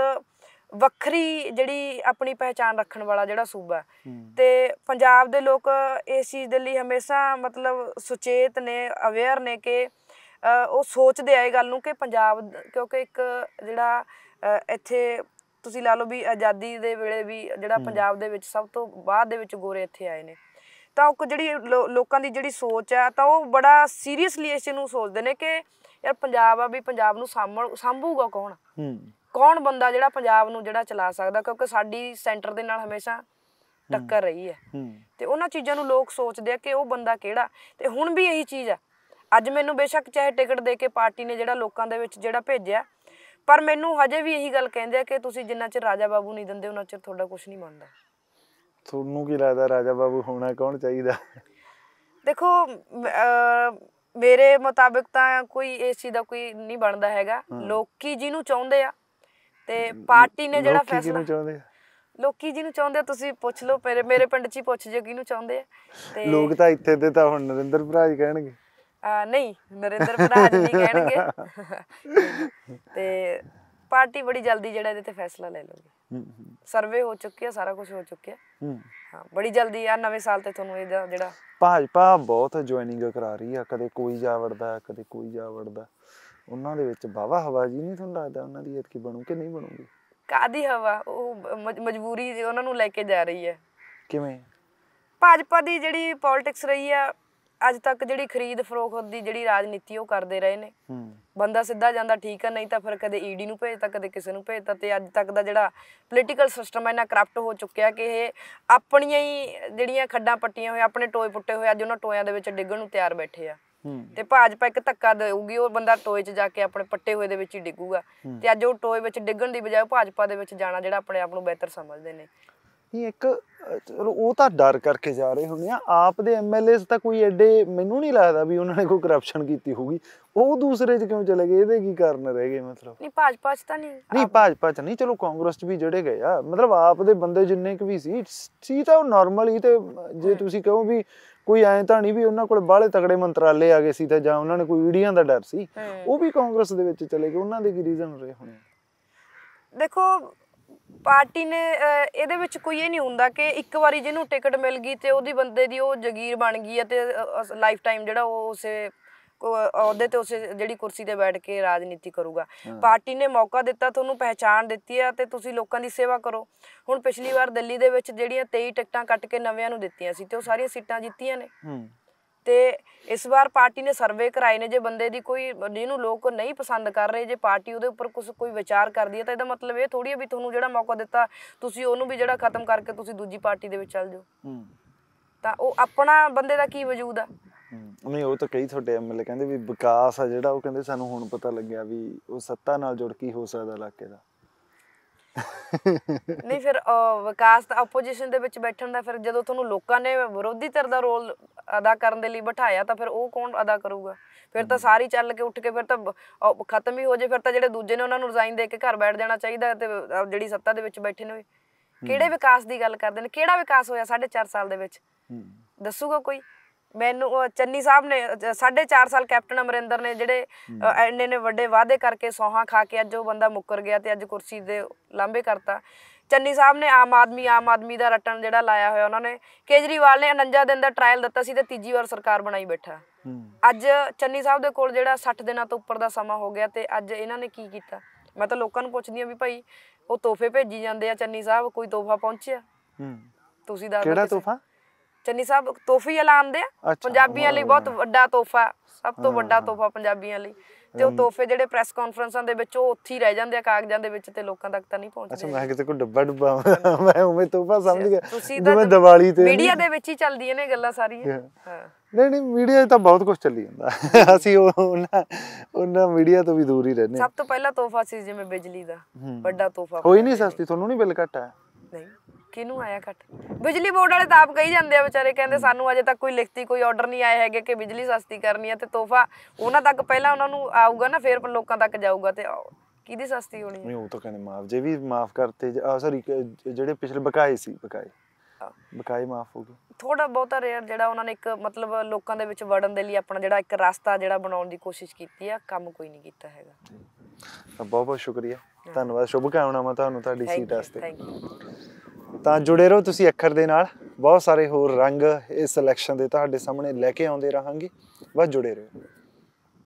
ਵੱਖਰੀ ਜਿਹੜੀ ਆਪਣੀ ਪਹਿਚਾਨ ਰੱਖਣ ਵਾਲਾ ਜਿਹੜਾ ਸੂਬਾ ਹੈ। ਹੂੰ। ਤੇ ਪੰਜਾਬ ਦੇ ਲੋਕ ਇਸ ਚੀਜ਼ ਦੇ ਲਈ ਹਮੇਸ਼ਾ ਮਤਲਬ ਸੁਚੇਤ ਨੇ ਅਵੇਅਰ ਨੇ ਕਿ ਉਹ ਸੋਚਦੇ ਆ ਇਹ ਗੱਲ ਨੂੰ ਕਿ ਪੰਜਾਬ ਕਿਉਂਕਿ ਇੱਕ ਜਿਹੜਾ ਇੱਥੇ ਤੁਸੀਂ ਲਾ ਲਓ ਵੀ ਆਜ਼ਾਦੀ ਦੇ ਵੇਲੇ ਵੀ ਜਿਹੜਾ ਪੰਜਾਬ ਦੇ ਵਿੱਚ ਸਭ ਤੋਂ ਬਾਅਦ ਦੇ ਵਿੱਚ ਗੋਰੇ ਇੱਥੇ ਆਏ ਨੇ। ਤਾਂ ਉਹ ਜਿਹੜੀ ਲੋਕਾਂ ਦੀ ਜਿਹੜੀ ਸੋਚ ਆ ਤਾਂ ਉਹ ਬੜਾ ਸੀਰੀਅਸਲੀ ਇਸ ਨੂੰ ਸੋਚਦੇ ਨੇ ਕਿ ਯਾਰ ਪੰਜਾਬ ਆ ਵੀ ਪੰਜਾਬ ਨੂੰ ਸਾਂਭਣ ਸਾਂਭੂਗਾ ਕੌਣ? ਹੂੰ। ਕੌਣ ਬੰਦਾ ਜਿਹੜਾ ਪੰਜਾਬ ਨੂੰ ਜਿਹੜਾ ਚਲਾ ਸਕਦਾ? ਕਿਉਂਕਿ ਸਾਡੀ ਸੈਂਟਰ ਦੇ ਨਾਲ ਹਮੇਸ਼ਾ ਟੱਕਰ ਰਹੀ ਹੈ। ਹੂੰ। ਤੇ ਉਹਨਾਂ ਚੀਜ਼ਾਂ ਨੂੰ ਲੋਕ ਸੋਚਦੇ ਆ ਕਿ ਉਹ ਬੰਦਾ ਕਿਹੜਾ? ਤੇ ਹੁਣ ਵੀ ਇਹੀ ਚੀਜ਼ ਆ। ਅੱਜ ਮੈਨੂੰ ਬੇਸ਼ੱਕ ਚਾਹੇ ਟਿਕਟ ਦੇ ਕੇ ਪਾਰਟੀ ਨੇ ਜਿਹੜਾ ਲੋਕਾਂ ਦੇ ਵਿੱਚ ਜਿਹੜਾ ਭੇਜਿਆ ਪਰ ਮੈਨੂੰ ਹਜੇ ਵੀ ਇਹੀ ਗੱਲ ਕਹਿੰਦੇ ਆ ਕਿ ਤੁਸੀਂ ਜਿੰਨਾ ਚਿਰ ਰਾਜਾ ਬਾਬੂ ਨਹੀਂ ਦਿੰਦੇ ਉਹਨਾਂ ਚਿਰ ਤੁਹਾਡਾ ਕੁਝ ਨਹੀਂ ਬਣਦਾ ਤੁਹਾਨੂੰ ਕੀ ਲੱਗਦਾ ਰਾਜਾ ਬਾਬੂ ਹੋਣਾ ਕੌਣ ਚਾਹੀਦਾ? ਦੇਖੋ ਮੇਰੇ ਮੁਤਾਬਿਕ ਤਾਂ ਕੋਈ ਇਸ ਚੀਜ਼ ਦਾ ਕੋਈ ਨਹੀਂ ਬਣਦਾ ਹੈਗਾ। ਲੋਕੀ ਜਿਹਨੂੰ ਚਾਹੁੰਦੇ ਆ ਤੇ ਪਾਰਟੀ ਨੇ ਜਿਹੜਾ ਲੋਕੀ ਫੈਸਲਾ ਚਾਹੁੰਦੇ ਆ? ਲੋਕੀ ਜਿਹਨੂੰ ਚਾਹੁੰਦੇ ਆ ਤੁਸੀਂ ਪੁੱਛ ਲਓ ਮੇਰੇ ਮੇਰੇ ਪਿੰਡ 'ਚ ਹੀ ਪੁੱਛ ਜਿਓ ਕਿਹਨੂੰ ਚਾਹੁੰਦੇ ਆ। ਤੇ ਲੋਕ ਤਾਂ ਇੱਥੇ ਦੇ ਤਾਂ ਹੁਣ ਨਰਿੰਦਰ ਭਰਾ ਹੀ ਕਹਿਣਗੇ। ਆ, ਨਹੀਂ ਨਰਿੰਦਰ ਭਰਾਜ ਨਹੀਂ ਕਹਿਣਗੇ। [LAUGHS] ਤੇ ਪਾਰਟੀ ਬੜੀ ਜਲਦੀ ਜਿਹੜਾ ਇਹਦੇ ਤੇ ਫੈਸਲਾ ਲੈ ਲਊਗੀ। ਹੂੰ ਹੂੰ, ਸਰਵੇ ਹੋ ਸਾਰਾ ਕੁਝ ਹੋ ਚੁੱਕਿਆ। ਹੂੰ। ਬੜੀ ਜਲਦੀ ਆ ਨਵੇਂ ਸਾਲ ਤੇ ਤੁਹਾਨੂੰ ਇਹਦਾ ਜਿਹੜਾ ਭਾਜਪਾ ਬਹੁਤ ਜੁਆਇਨਿੰਗ ਕਰਾ ਰਹੀ ਆ ਕਦੇ ਕੋਈ ਜਾ ਵੜਦਾ ਕਦੇ ਕੋਈ ਜਾ ਵੜਦਾ। ਉਹਨਾਂ ਦੇ ਵਿੱਚ ਵਾਵਾ ਹਵਾ ਜੀ ਨਹੀਂ ਤੁਹਾਨੂੰ ਲੱਗਦਾ ਉਹਨਾਂ ਦੀ ਐਤਕੀ ਬਣੂ ਕਿ ਨਹੀਂ ਬਣੂਗੀ? ਕਾਦੀ ਹਵਾ? ਉਹ ਮਜ- ਮਜਬੂਰੀ ਉਹਨਾਂ ਨੂੰ ਲੈ ਕੇ ਜਾ ਰਹੀ ਹੈ। ਕਿਵੇਂ? ਭਾਜਪਾ ਦੀ ਜਿਹੜੀ ਪੋਲਿਟਿਕਸ ਰਹੀ ਆ ਅੱਜ ਤੱਕ ਜਿਹੜੀ ਖਰੀਦ ਫਰੋਖਤ ਦੀ ਜਿਹੜੀ ਰਾਜਨੀਤੀ ਉਹ ਕਰਦੇ ਰਹੇ ਨੇ। ਹੂੰ। ਬੰਦਾ ਸਿੱਧਾ ਜਾਂਦਾ ਠੀਕ ਆ ਨਹੀਂ ਤਾਂ ਫਿਰ ਕਦੇ ਈਡੀ ਨੂੰ ਭੇਜਤਾ ਕਦੇ ਕਿਸੇ ਨੂੰ ਭੇਜਤਾ ਤੇ ਅੱਜ ਤੱਕ ਦਾ ਜਿਹੜਾ ਪੋਲੀਟੀਕਲ ਸਿਸਟਮ ਇੰਨਾ ਕਰਪਟ ਹੋ ਚੁੱਕਿਆ ਕਿ ਇਹ ਆਪਣੀਆਂ ਹੀ ਜਿਹੜੀਆਂ ਖੱਡਾਂ ਪੱਟੀਆਂ ਹੋਏ ਆਪਣੇ ਟੋਏ ਪੁੱਟੇ ਹੋਏ ਅੱਜ ਉਹਨਾਂ ਟੋਇਆਂ ਦੇ ਵਿੱਚ ਡਿੱਗਣ ਨੂੰ ਤਿਆਰ ਬੈਠੇ ਆ। ਹੂੰ। ਤੇ ਭਾਜਪਾ ਇੱਕ ਧੱਕਾ ਦੇਊਗੀ ਉਹ ਬੰਦਾ ਟੋਏ 'ਚ ਜਾ ਕੇ ਆਪਣੇ ਪੱਟੇ ਹੋਏ ਦੇ ਵਿੱਚ ਹੀ ਡਿੱਗੂਗਾ। ਤੇ ਅੱਜ ਉਹ ਟੋਏ ਵਿੱਚ ਡਿੱਗਣ ਦੀ ਬਜਾਏ ਭਾਜਪਾ ਦੇ ਵਿੱਚ ਜਾਣਾ ਜਿਹੜਾ ਆਪਣੇ ਆਪ ਨੂੰ ਬਿਹਤਰ ਸਮਝਦੇ ਨੇ। ਨਹੀਂ ਇੱਕ ਚਲੋ ਉਹ ਤਾਂ ਡਰ ਕਰਕੇ ਜਾ ਰਹੇ ਹੁੰਦੇ ਆ। ਆਪ ਦੇ ਐਮਐਲਏਸ ਤਾਂ ਕੋਈ ਐਡੇ ਮੈਨੂੰ ਨਹੀਂ ਲੱਗਦਾ ਵੀ ਉਹਨਾਂ ਨੇ ਕੋਈ ਕਰਪਸ਼ਨ ਕੀਤੀ ਹੋਊਗੀ। ਉਹ ਦੂਸਰੇ 'ਚ ਕਿਉਂ ਚਲੇ ਗਏ? ਇਹਦੇ ਕੀ ਕਾਰਨ ਰਹਿ ਗਏ ਮਤਲਬ? ਨਹੀਂ ਭਾਜਪਾ 'ਚ ਤਾਂ ਨਹੀਂ। ਨਹੀਂ ਭਾਜਪਾ 'ਚ ਨਹੀਂ। ਚਲੋ ਕਾਂਗਰਸ 'ਚ ਵੀ ਜਿਹੜੇ ਗਏ ਆ। ਮਤਲਬ ਆਪ ਦੇ ਬੰਦੇ ਜਿੰਨੇ ਕੁ ਵੀ ਸੀ ਸੀ ਤਾਂ ਉਹ ਨਾਰਮਲ ਹੀ ਤੇ ਜੇ ਤੁਸੀਂ ਕਹੋ ਵੀ ਕੋਈ ਐਂ ਤਾਂ ਨਹੀਂ ਵੀ ਉਹਨਾਂ ਕੋਲ ਬਾਹਲੇ ਤਗੜੇ ਮੰਤਰਾਲੇ ਆ ਗਏ ਸੀ ਤੇ ਜਾਂ ਉਹਨਾਂ ਨੇ ਕੋਈ ਈਡੀਆਂ ਦਾ ਡਰ ਸੀ। ਉਹ ਵੀ ਕਾਂਗਰਸ ਦੇ ਵਿੱਚ ਚਲੇ ਗਏ। ਉਹਨਾਂ ਦੇ ਕੀ ਰੀਜ਼ਨ ਰਹੇ ਹੋਣੇ? ਦੇਖੋ ਪਾਰਟੀ ਨੇ ਇਹਦੇ ਵਿੱਚ ਕੋਈ ਇਹ ਨਹੀਂ ਹੁੰਦਾ ਕਿ ਇੱਕ ਵਾਰੀ ਜਿਹਨੂੰ ਟਿਕਟ ਮਿਲ ਗਈ ਤੇ ਉਹਦੀ ਬੰਦੇ ਦੀ ਉਹ ਜ਼ਗੀਰ ਬਣ ਗਈ ਹੈ ਤੇ ਲਾਈਫ ਟਾਈਮ ਜਿਹੜਾ ਉਹ ਉਸੇ ਅਹੁਦੇ ਤੇ ਉਸੇ ਜਿਹੜੀ ਕੁਰਸੀ ਤੇ ਬੈਠ ਕੇ ਰਾਜਨੀਤੀ ਕਰੂਗਾ। ਪਾਰਟੀ ਨੇ ਮੌਕਾ ਦਿੱਤਾ ਤੁਹਾਨੂੰ ਪਹਿਚਾਣ ਦਿੱਤੀ ਹੈ ਤੇ ਤੁਸੀਂ ਲੋਕਾਂ ਦੀ ਸੇਵਾ ਕਰੋ। ਹੁਣ ਪਿਛਲੀ ਵਾਰ ਦਿੱਲੀ ਦੇ ਵਿੱਚ ਜਿਹੜੀਆਂ 23 ਟਿਕਟਾਂ ਕੱਟ ਕੇ ਨਵਿਆਂ ਨੂੰ ਦਿੱਤੀਆਂ ਸੀ ਤੇ ਉਹ ਸਾਰੀਆਂ ਸੀਟਾਂ ਜਿੱਤੀਆਂ ਨੇ। ਹੂੰ। ਤੇ ਇਸ ਵਾਰ ਪਾਰਟੀ ਨੇ ਸਰਵੇ ਕਰਾਏ ਨੇ ਜੇ ਬੰਦੇ ਦੀ ਕੋਈ ਜਿਹਨੂੰ ਲੋਕ ਨਹੀਂ ਪਸੰਦ ਕਰ ਰਹੇ ਜੇ ਪਾਰਟੀ ਉਹਦੇ ਉੱਪਰ ਕੁਝ ਕੋਈ ਵਿਚਾਰ ਕਰਦੀ ਹੈ ਤਾਂ ਇਹਦਾ ਮਤਲਬ ਇਹ ਥੋੜੀ ਹੈ ਵੀ ਤੁਹਾਨੂੰ ਜਿਹੜਾ ਮੌਕਾ ਦਿੱਤਾ ਤੁਸੀਂ ਉਹਨੂੰ ਵੀ ਜਿਹੜਾ ਖਤਮ ਕਰਕੇ ਤੁਸੀਂ ਦੂਜੀ ਪਾਰਟੀ ਦੇ ਵਿੱਚ ਚੱਲ ਜਾਓ। ਤਾਂ ਉਹ ਆਪਣਾ ਬੰਦੇ ਦਾ ਕੀ ਵਜੂਦ ਆ। ਨਹੀਂ ਉਹ ਤਾਂ ਕਈ ਤੁਹਾਡੇ ਐਮਐਲਏ ਕਹਿੰਦੇ ਵੀ ਵਿਕਾਸ ਆ ਜਿਹੜਾ ਉਹ ਕਹਿੰਦੇ ਸਾਨੂੰ ਹੁਣ ਪਤਾ ਲੱਗਿਆ ਵੀ ਉਹ ਸੱਤਾ ਨਾਲ ਜੁੜ ਕੇ ਹੋ ਸਕਦਾ ਇਲਾਕੇ ਦਾ। [LAUGHS] ਨਹੀਂ ਫਿਰ ਵਿਕਾਸ ਤਾਂ ਆਪੋਜੀਸ਼ਨ ਦੇ ਵਿੱਚ ਬੈਠਣ ਦਾ ਫਿਰ ਜਦੋਂ ਤੁਹਾਨੂੰ ਲੋਕਾਂ ਨੇ ਵਿਰੋਧੀ ਧਿਰ ਦਾ ਰੋਲ ਅਦਾ ਕਰਨ ਦੇ ਲਈ ਬਿਠਾਇਆ ਤਾਂ ਫਿਰ ਉਹ ਕੌਣ ਅਦਾ ਕਰੂਗਾ? ਫਿਰ ਤਾਂ ਸਾਰੀ ਚੱਲ ਕੇ ਉੱਠ ਕੇ ਫਿਰ ਤਾਂ ਖਤਮ ਹੀ ਹੋ ਜੇ ਫਿਰ ਤਾਂ ਜਿਹੜੇ ਦੂਜੇ ਨੇ ਉਹਨਾਂ ਨੂੰ ਰਿਜ਼ਾਈਨ ਦੇ ਕੇ ਘਰ ਬੈਠ ਜਾਣਾ ਚਾਹੀਦਾ ਤੇ ਜਿਹੜੀ ਸੱਤਾ ਦੇ ਵਿੱਚ ਬੈਠੇ ਨੇ ਕਿਹੜੇ ਵਿਕਾਸ ਦੀ ਗੱਲ ਕਰਦੇ ਨੇ? ਕਿਹੜਾ ਵਿਕਾਸ ਹੋਇਆ 4.5 ਸਾਲ ਦੇ ਵਿੱਚ? ਦੱਸੂਗਾ ਕੋਈ? ਮੈਨੂੰ ਚੰਨੀ ਸਾਹਿਬ ਨੇ ਅ, ਸਾਢੇ 4 ਸਾਲ ਕੈਪਟਨ ਅਮਰਿੰਦਰ ਨੇ ਜਿਹੜੇ ਇੰਨੇ ਨੇ ਵੱਡੇ ਵਾਅਦੇ ਕਰਕੇ ਸੌਹਾਂ ਖਾ ਕੇ ਅੱਜ ਉਹ ਬੰਦਾ ਮੁੱਕਰ ਗਿਆ ਤੇ ਅੱਜ ਕੁਰਸੀ ਦੇ ਲਾਂਬੇ ਕਰਤਾ। ਚੰਨੀ ਸਾਹਿਬ ਨੇ ਆਮ ਆਦਮੀ ਆਮ ਆਦਮੀ ਦਾ ਰਟਣ ਜਿਹੜਾ ਲਾਇਆ ਹੋਇਆ ਉਹਨਾਂ ਨੇ ਕੇਜਰੀਵਾਲ ਨੇ 49 ਦਿਨ ਦਾ ਟ੍ਰਾਇਲ ਦਿੱਤਾ ਸੀ ਤੇ ਤੀਜੀ ਵਾਰ ਸਰਕਾਰ ਬਣਾਈ ਬੈਠਾ। ਅੱਜ ਚੰਨੀ ਸਾਹਿਬ ਦੇ ਕੋਲ ਜਿਹੜਾ 60 ਦਿਨਾਂ ਤੋਂ ਉੱਪਰ ਦਾ ਸਮਾਂ ਹੋ ਗਿਆ ਤੇ ਅੱਜ ਇਹਨਾਂ ਨੇ ਕੀ ਕੀਤਾ? ਮੈਂ ਤਾਂ ਲੋਕਾਂ ਨੂੰ ਪੁੱਛਦੀ ਆ ਵੀ ਭਾਈ ਉਹ ਤੋਹਫੇ ਭੇਜੀ ਜਾਂਦੇ ਆ ਚੰਨੀ ਸਾਹਿਬ ਕੋਈ ਤੋਹਫਾ ਪਹੁੰਚਿਆ? ਹੂੰ। ਤੁਸੀਂ ਦੱਸ ਕਿਹੜਾ ਤੋਹਫਾ? ਚੰਨੀ ਸਾਹਿਬ ਤੋਹਫੀ ਐਲਾਨਦੇ ਆ। ਅੱਛਾ, ਪੰਜਾਬੀਆਂ ਲਈ ਬਹੁਤ। ਵੱਡਾ ਤੋਹਫਾ ਸਭ ਤੋਂ ਵੱਡਾ। ਤੋਹਫਾ ਪੰਜਾਬੀਆਂ ਲਈ। ਤੇ ਉਹ ਤੋਹਫੇ ਜਿਹੜੇ ਪ੍ਰੈਸ ਕਾਨਫਰੰਸਾਂ ਦੇ ਵਿੱਚ ਉਹ ਉੱਥੇ ਹੀ ਰਹਿ ਜਾਂਦੇ ਆ ਕਾਗਜ਼ਾਂ ਦੇ ਵਿੱਚ ਤੇ ਲੋਕਾਂ ਤੱਕ ਤਾਂ ਨਹੀਂ ਅੱਛਾ ਪਹੁੰਚਦੇ ਮੈਂ ਕਿਤੇ ਕੋਈ ਡੱਬਾ ਡੁੱਬਾ ਮੈਂ ਉਵੇਂ ਤੋਹਫਾ ਸਮਝ ਗਿਆ। ਤੁਸੀਂ ਜਿਵੇਂ ਦੀਵਾਲੀ ਤੇ ਮੀਡੀਆ ਦੇ ਵਿੱਚ ਹੀ ਚੱਲਦੀਆਂ ਨੇ ਗੱਲਾਂ ਸਾਰੀਆਂ। ਹਾਂ। ਨਹੀਂ ਨਹੀਂ ਮੀਡੀਆ 'ਚ ਤਾਂ ਬਹੁਤ ਕੁਝ ਚੱਲੀ ਜਾਂਦਾ। ਅਸੀਂ ਉਹ ਉਹਨਾਂ ਉਹਨਾਂ ਮੀਡੀਆ ਤੋਂ ਵੀ ਦੂਰ ਹੀ ਰਹਿੰਦੇ। ਸਭ ਤੋਂ ਪਹਿਲਾ ਤੋਹਫਾ ਸੀ ਜਿਵੇਂ ਬਿਜਲੀ ਦਾ। ਵੱਡਾ ਤੋਹਫਾ ਹੋਈ ਨਹੀਂ ਸਸਤੀ ਤੁਹਾਨੂੰ ਨਹੀਂ ਬਿੱਲ ਘੱਟ ਨਹੀਂ, ਕਿਹਨੂੰ ਆਇਆ ਘੱਟ? ਬਿਜਲੀ ਬੋਰਡ ਵਾਲੇ ਤਾਂ ਆਪ ਕਹੀ ਜਾਂਦੇ ਆ ਵਿਚਾਰੇ, ਕਹਿੰਦੇ ਸਾਨੂੰ ਅਜੇ ਤੱਕ ਕੋਈ ਲਿਖਤੀ ਕੋਈ ਆਰਡਰ ਨਹੀਂ ਆਏ ਹੈਗੇ ਕਿ ਬਿਜਲੀ ਸਸਤੀ ਕਰਨੀ ਹੈ ਤੇ ਤੋਹਫਾ ਉਹਨਾਂ ਤੱਕ ਪਹਿਲਾਂ ਉਹਨਾਂ ਨੂੰ ਆਊਗਾ ਨਾ, ਫਿਰ ਲੋਕਾਂ ਤੱਕ ਜਾਊਗਾ ਤੇ ਕਿਹਦੀ ਸਸਤੀ ਹੋਣੀ ਨਹੀਂ, ਉਹ ਤਾਂ ਕਹਿੰਦੇ ਮਾਫ, ਜੇ ਵੀ ਮਾਫ ਕਰਤੇ ਆ ਸੌਰੀ ਜਿਹੜੇ ਪਿਛਲੇ ਬਕਾਏ ਸੀ, ਬਕਾਏ। ਆਹ। ਬਕਾਏ ਮਾਫ ਹੋ ਗਏ। ਥੋੜਾ ਬਹੁਤਾ ਰੇਅਰ ਜਿਹੜਾ ਉਹਨਾਂ ਨੇ ਇੱਕ ਮਤਲਬ ਲੋਕਾਂ ਦੇ ਵਿੱਚ ਵੜਨ ਦੇ ਲਈ ਆਪਣਾ ਜਿਹੜਾ ਇੱਕ ਰਸਤਾ ਜਿਹੜਾ ਬਣਾਉਣ ਦੀ ਕੋਸ਼ਿਸ਼ ਕੀਤੀ ਆ ਕੰਮ ਕੋਈ ਨਹੀਂ ਕੀਤਾ ਹੈਗਾ। ਬਹੁਤ ਬਹੁਤ ਸ਼ੁਕਰੀਆ। ਧੰਨਵਾਦ ਸ਼ੁਭ ਕਾਮਨਾਵਾਂ ਤੁਹਾਨੂੰ ਤੁਹਾਡੀ ਸੀਟ ਵਾਸਤੇ। ਤਾਂ ਜੁੜੇ ਰਹੋ ਤੁਸੀਂ ਅੱਖਰ ਦੇ ਨਾਲ। ਬਹੁਤ ਸਾਰੇ ਹੋਰ ਰੰਗ ਇਸ ਸਿਲੈਕਸ਼ਨ ਦੇ ਤੁਹਾਡੇ ਸਾਹਮਣੇ ਲੈ ਕੇ ਆਉਂਦੇ ਰਹਾਂਗੇ। ਬਸ ਜੁੜੇ ਰਹੋ।